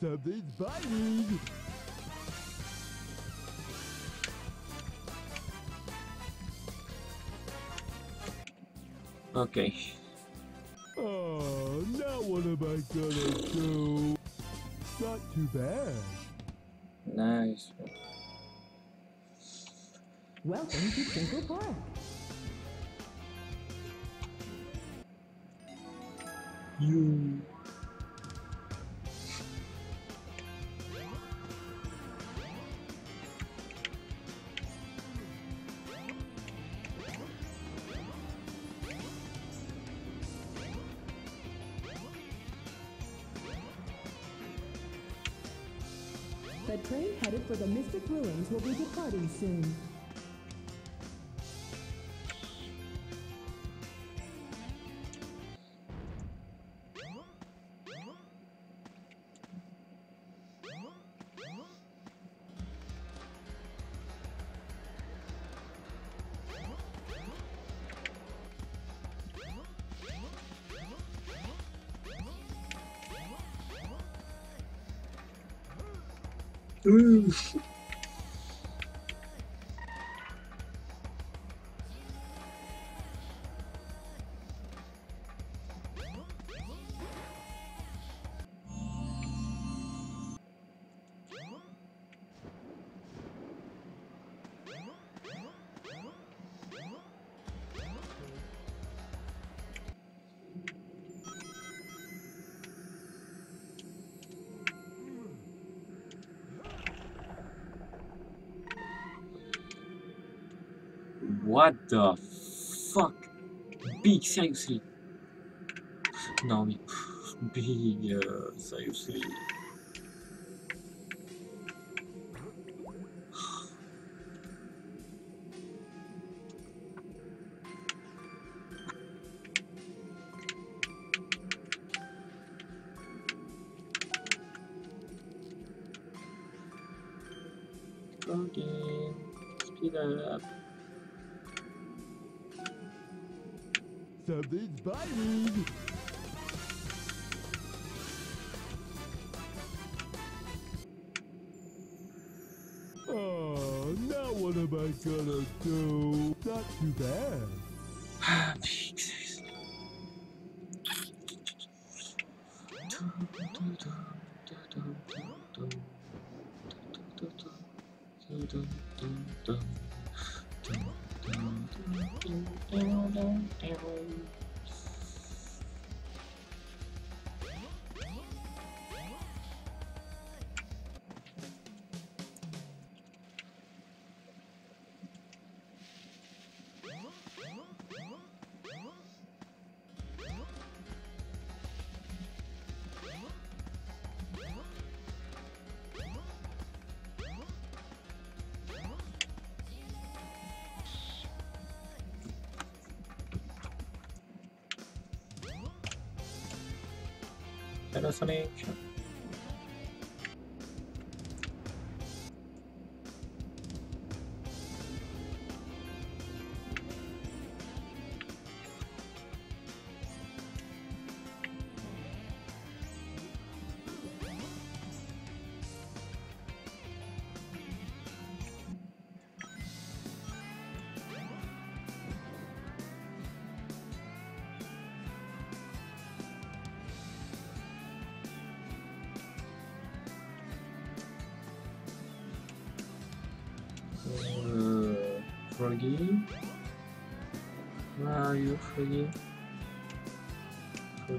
Something's biting. Okay. Oh, now what am I gonna do? Not too bad. Nice. Welcome to Twinkle Park. Ruins will be departing soon. Ooh. The fuck? Big, seriously. Mais... Big, uh. Oh, now what am I gonna do? Not too bad. Let us an ancient.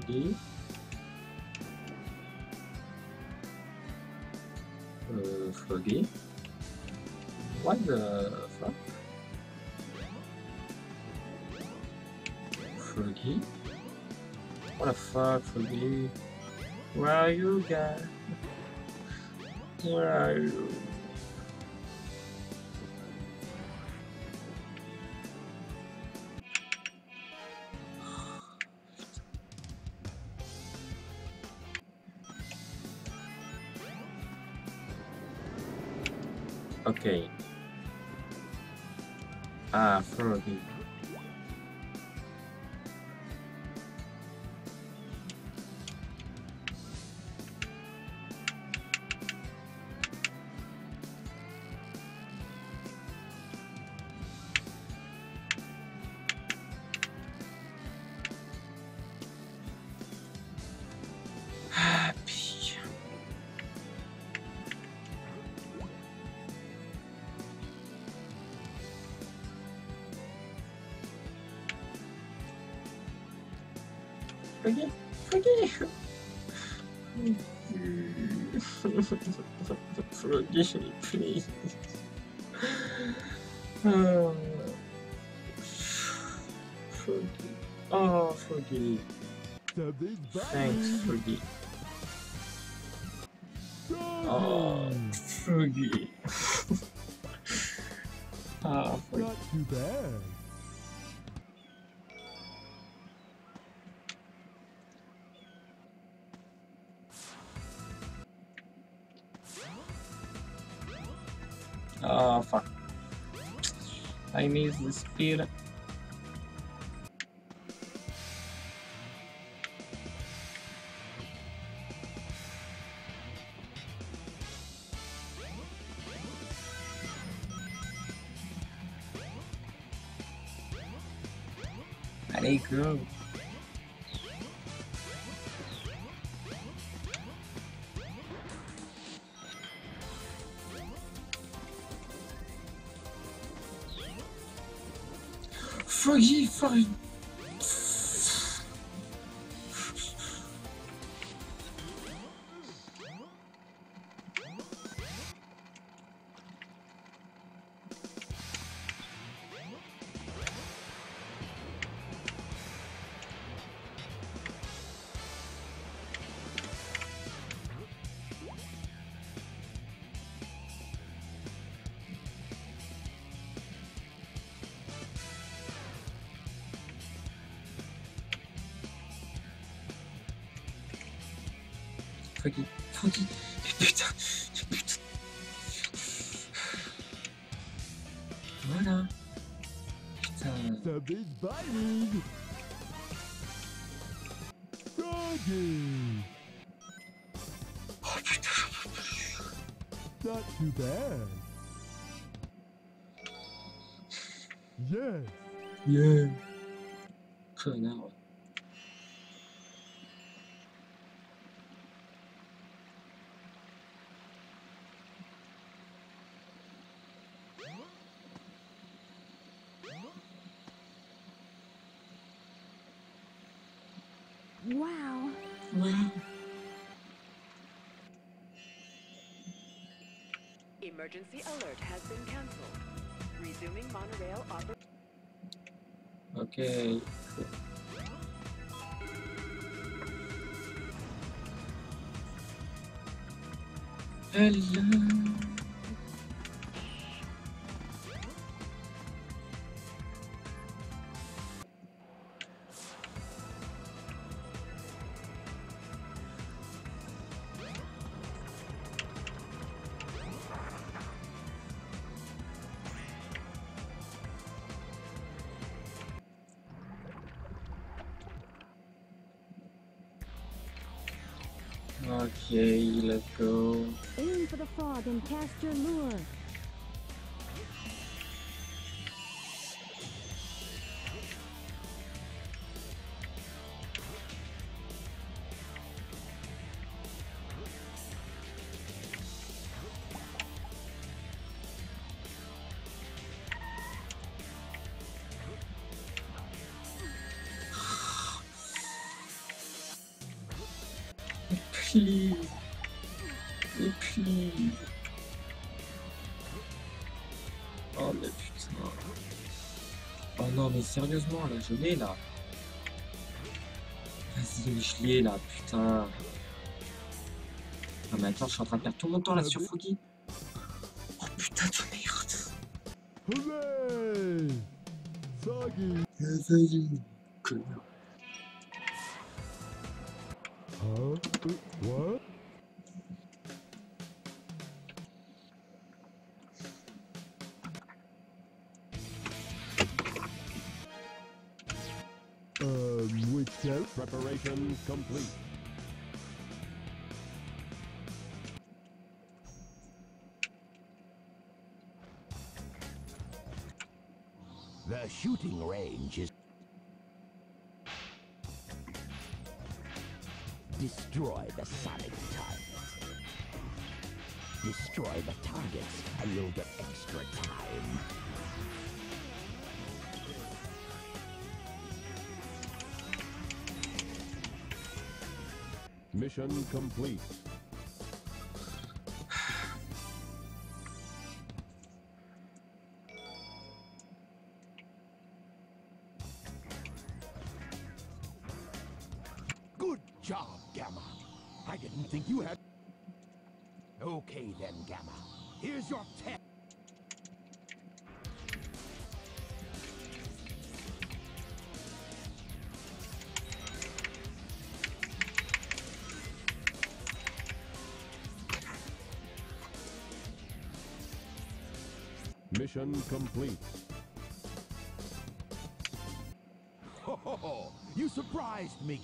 Froggy? Uh, Froggy? What the fuck? Froggy? What the fuck, Froggy? Where are you, guys? Where are you? Froggy, Froggy. Froggy, please. [SIGHS] Oh. Froggy. Oh, biting. Thanks, Froggy. Oh, Froggy. ah, Froggy. Not too bad. desespera. Froggy, Foggy. Foggy. Putain. Putain. Voilà. Putain. The big! Froggy! Oh putain, j'en peux plus. Not too bad. Yes! Yeah. Connard. Emergency alert has been cancelled. Resuming monorail operation. Ok. Hello. Okay, let's go. Aim for the frog and cast your lure. Sérieusement là, je l'ai là. Vas-y, je l'ai là, putain. Ah mais attends, je suis en train de perdre tout mon temps là sur Foggy. Oh putain de merde. Vas-y. Connard. Complete. The shooting range is... Destroy the sonic target. Destroy the targets and you'll get extra time. Mission complete. Complete. Ho, ho, ho. You surprised me,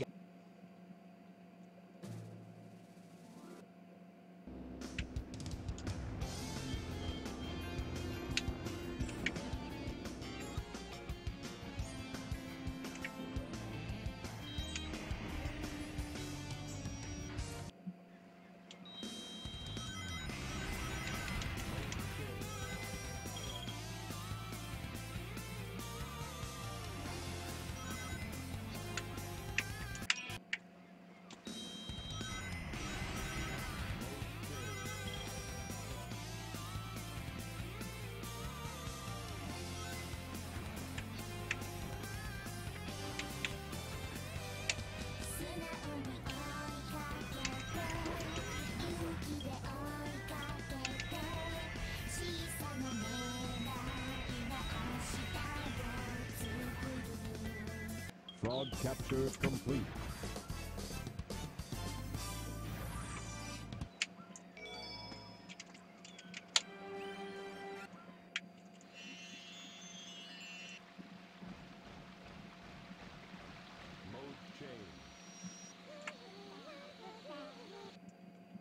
Fraud capture complete.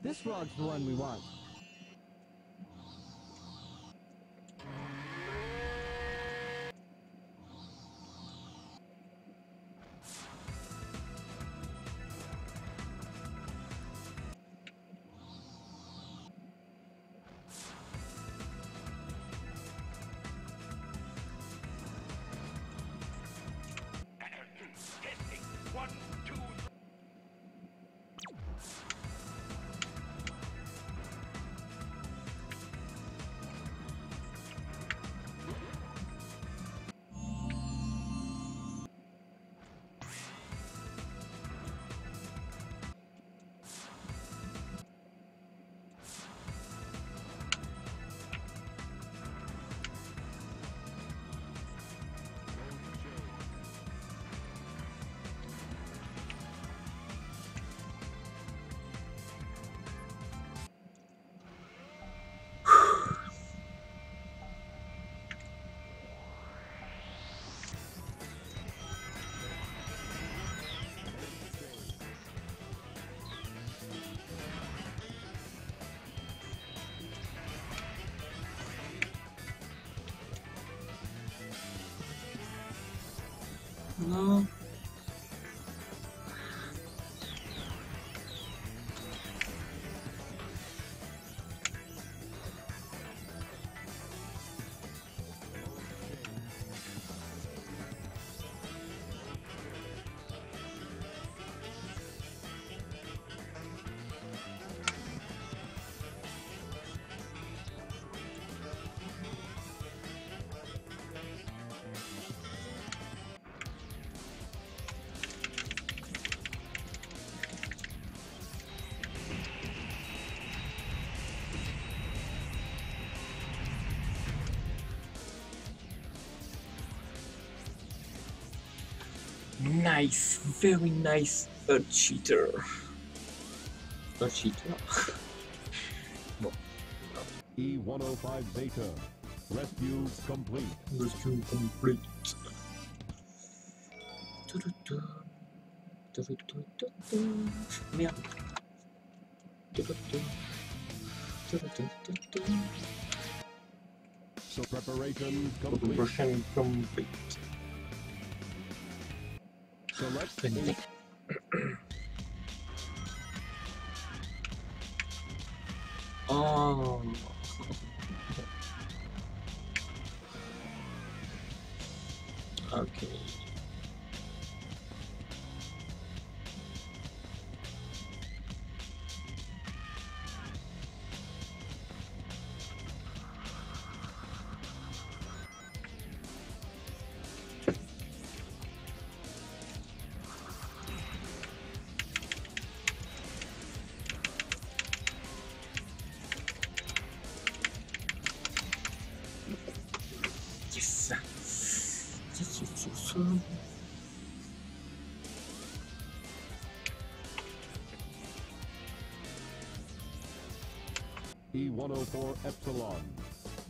This rod's the one we want. Nice, very nice. A cheater. A cheater. [LAUGHS] E-105 Zeta. Rescue complete. Rescue complete. Merde. So preparation complete. Preparation complete. Oh. E-104 Epsilon.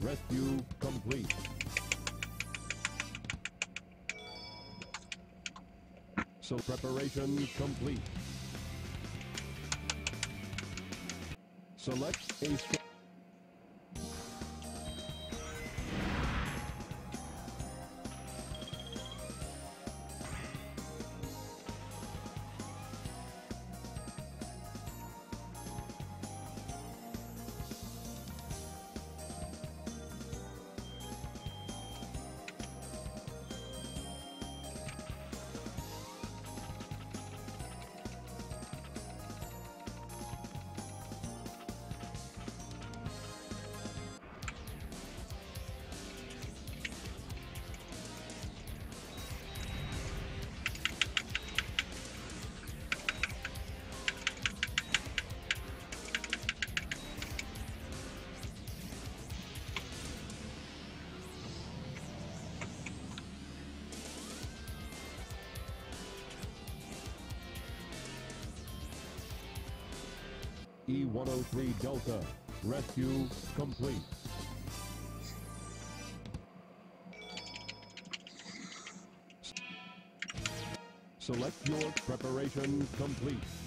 Rescue complete. So preparation complete. Select a str- E-103 Delta. Rescue complete. Select your preparation complete.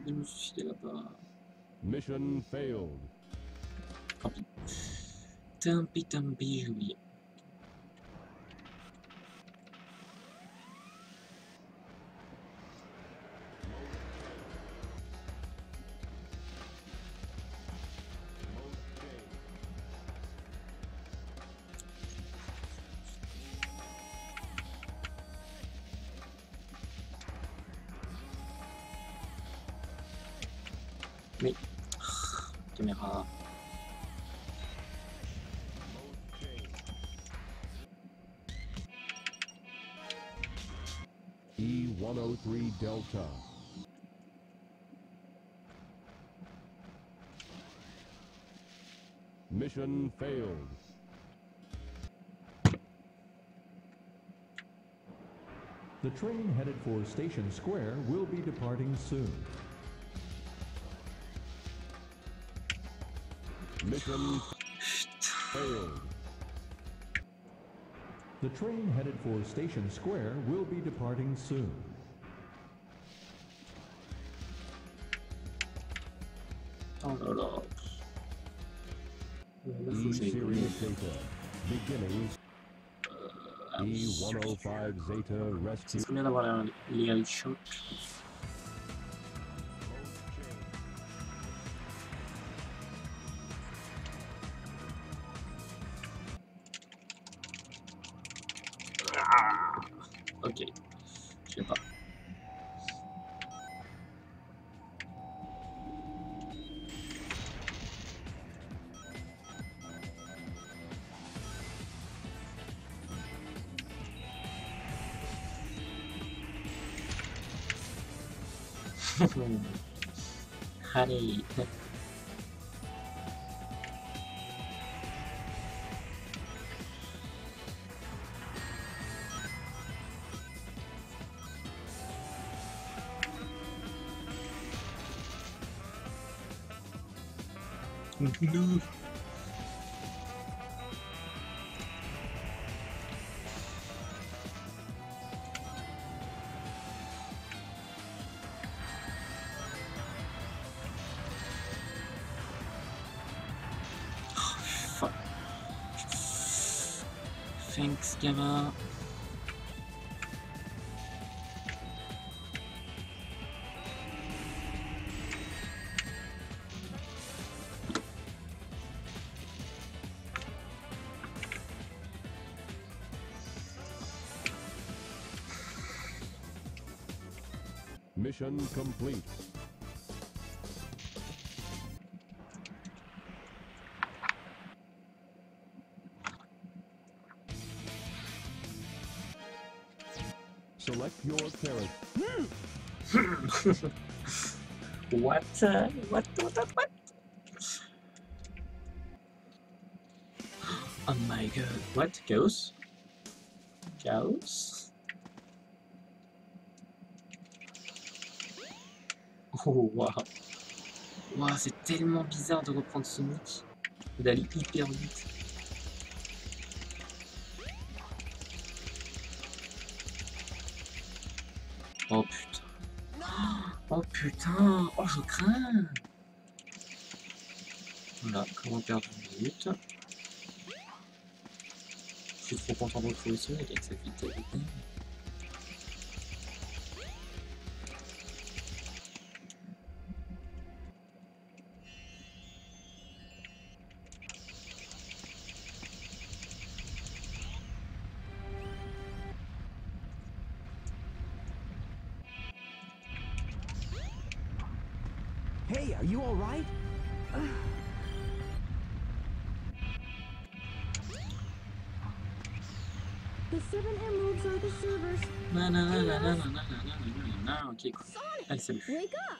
射してなかった。Mission failed. タンピタンビジュリ Delta. Mission failed. The train headed for Station Square will be departing soon. Mission failed. The train headed for Station Square will be departing soon. E series data beginning E105 Zeta rescue. him out. Mission complete. Select your character. [LAUGHS] What? uh, what? What? What? What? Oh my god. What? Chaos? Chaos? Oh, waouh. Waouh, c'est tellement bizarre de reprendre Sonic. D'aller hyper vite. Putain. Oh, je crains. Voilà, comment perdre une minute. Je suis trop content de retrouver Sonic avec sa vitesse. Allez, salut. Wake up!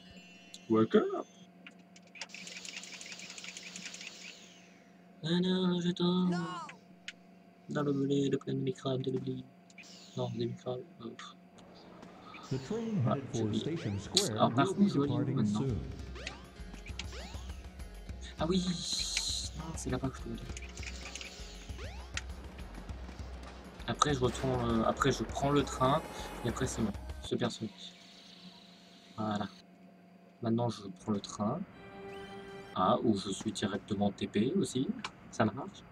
Wake up! Non, je tombe. Dans le volet de plein demi-crâne, de l'oubli. Non, pff. The train Ah, Alors, par contre, je departing maintenant. Ah oui C'est là-bas que je dois aller. Après, je retourne. euh, après, je prends le train. Et après, c'est bon. Ce personnage. Voilà. Maintenant, je prends le train. Ah, ou je suis directement TP aussi. Ça marche.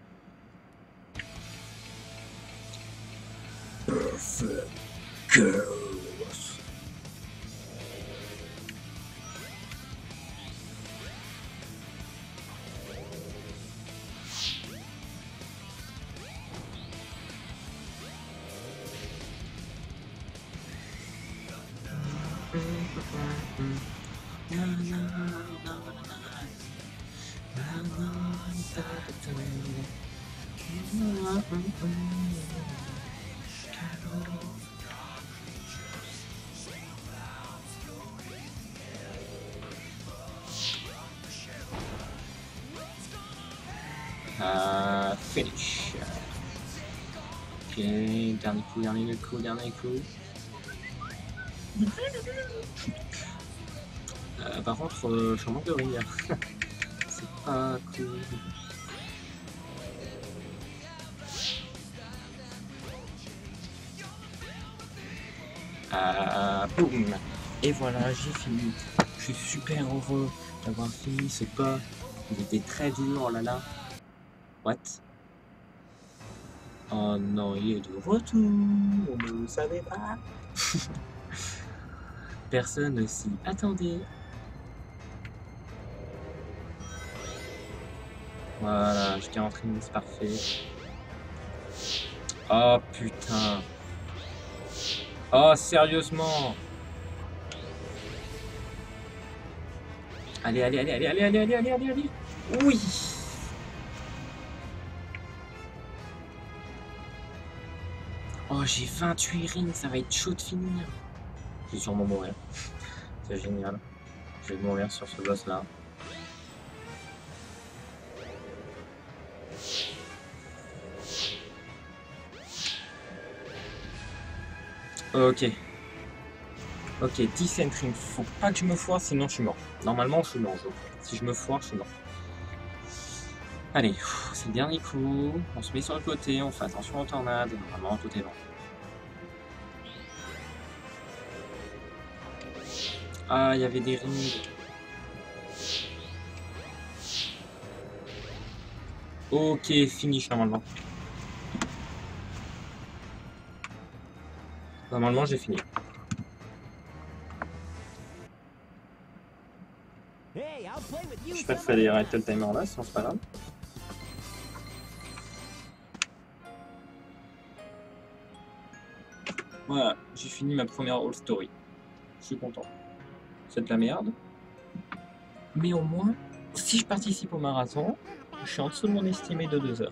Coup, dernier coup, dernier coup. Euh, par contre, euh, je suis en manque de rire. [LAUGHS] C'est pas cool. Euh, boum Et voilà, j'ai fini. Je suis super heureux d'avoir fini ce pas. Il était très dur, oh là là. What? Oh non, il est de retour. Vous ne savez pas. [LAUGHS] Personne ne s'y attendait. Voilà, je tiens entré c'est parfait. Oh putain. Oh sérieusement. Allez, allez, allez, allez, allez, allez, allez, allez, allez. Oui. Oh, j'ai 28 rings, ça va être chaud de finir. Je vais sûrement mourir. C'est génial. Je vais mourir sur ce boss là. Ok. Ok, 10 centring. Faut pas que je me foire, sinon je suis mort. Normalement, je suis mort. je. Si je me foire, je suis mort. Allez, c'est le dernier coup. On se met sur le côté, on fait attention aux tornades. Normalement, tout est bon. Ah, il y avait des rings. Ok, finish normalement. Normalement, j'ai fini. Je sais pas qu'il fallait arrêter le timer là, sinon c'est pas grave. Voilà, j'ai fini ma première All Story. Je suis content. C'est de la merde. Mais au moins, si je participe au marathon, je suis en dessous de mon estimé de 2 heures.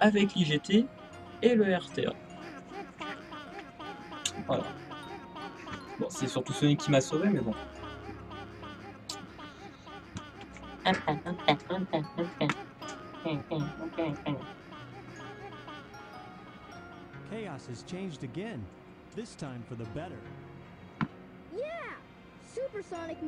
Avec l'IGT et le RTA. Voilà. Bon, c'est surtout Sonic qui m'a sauvé, mais bon. Chaos has changed again, this time for the better. Supersonic must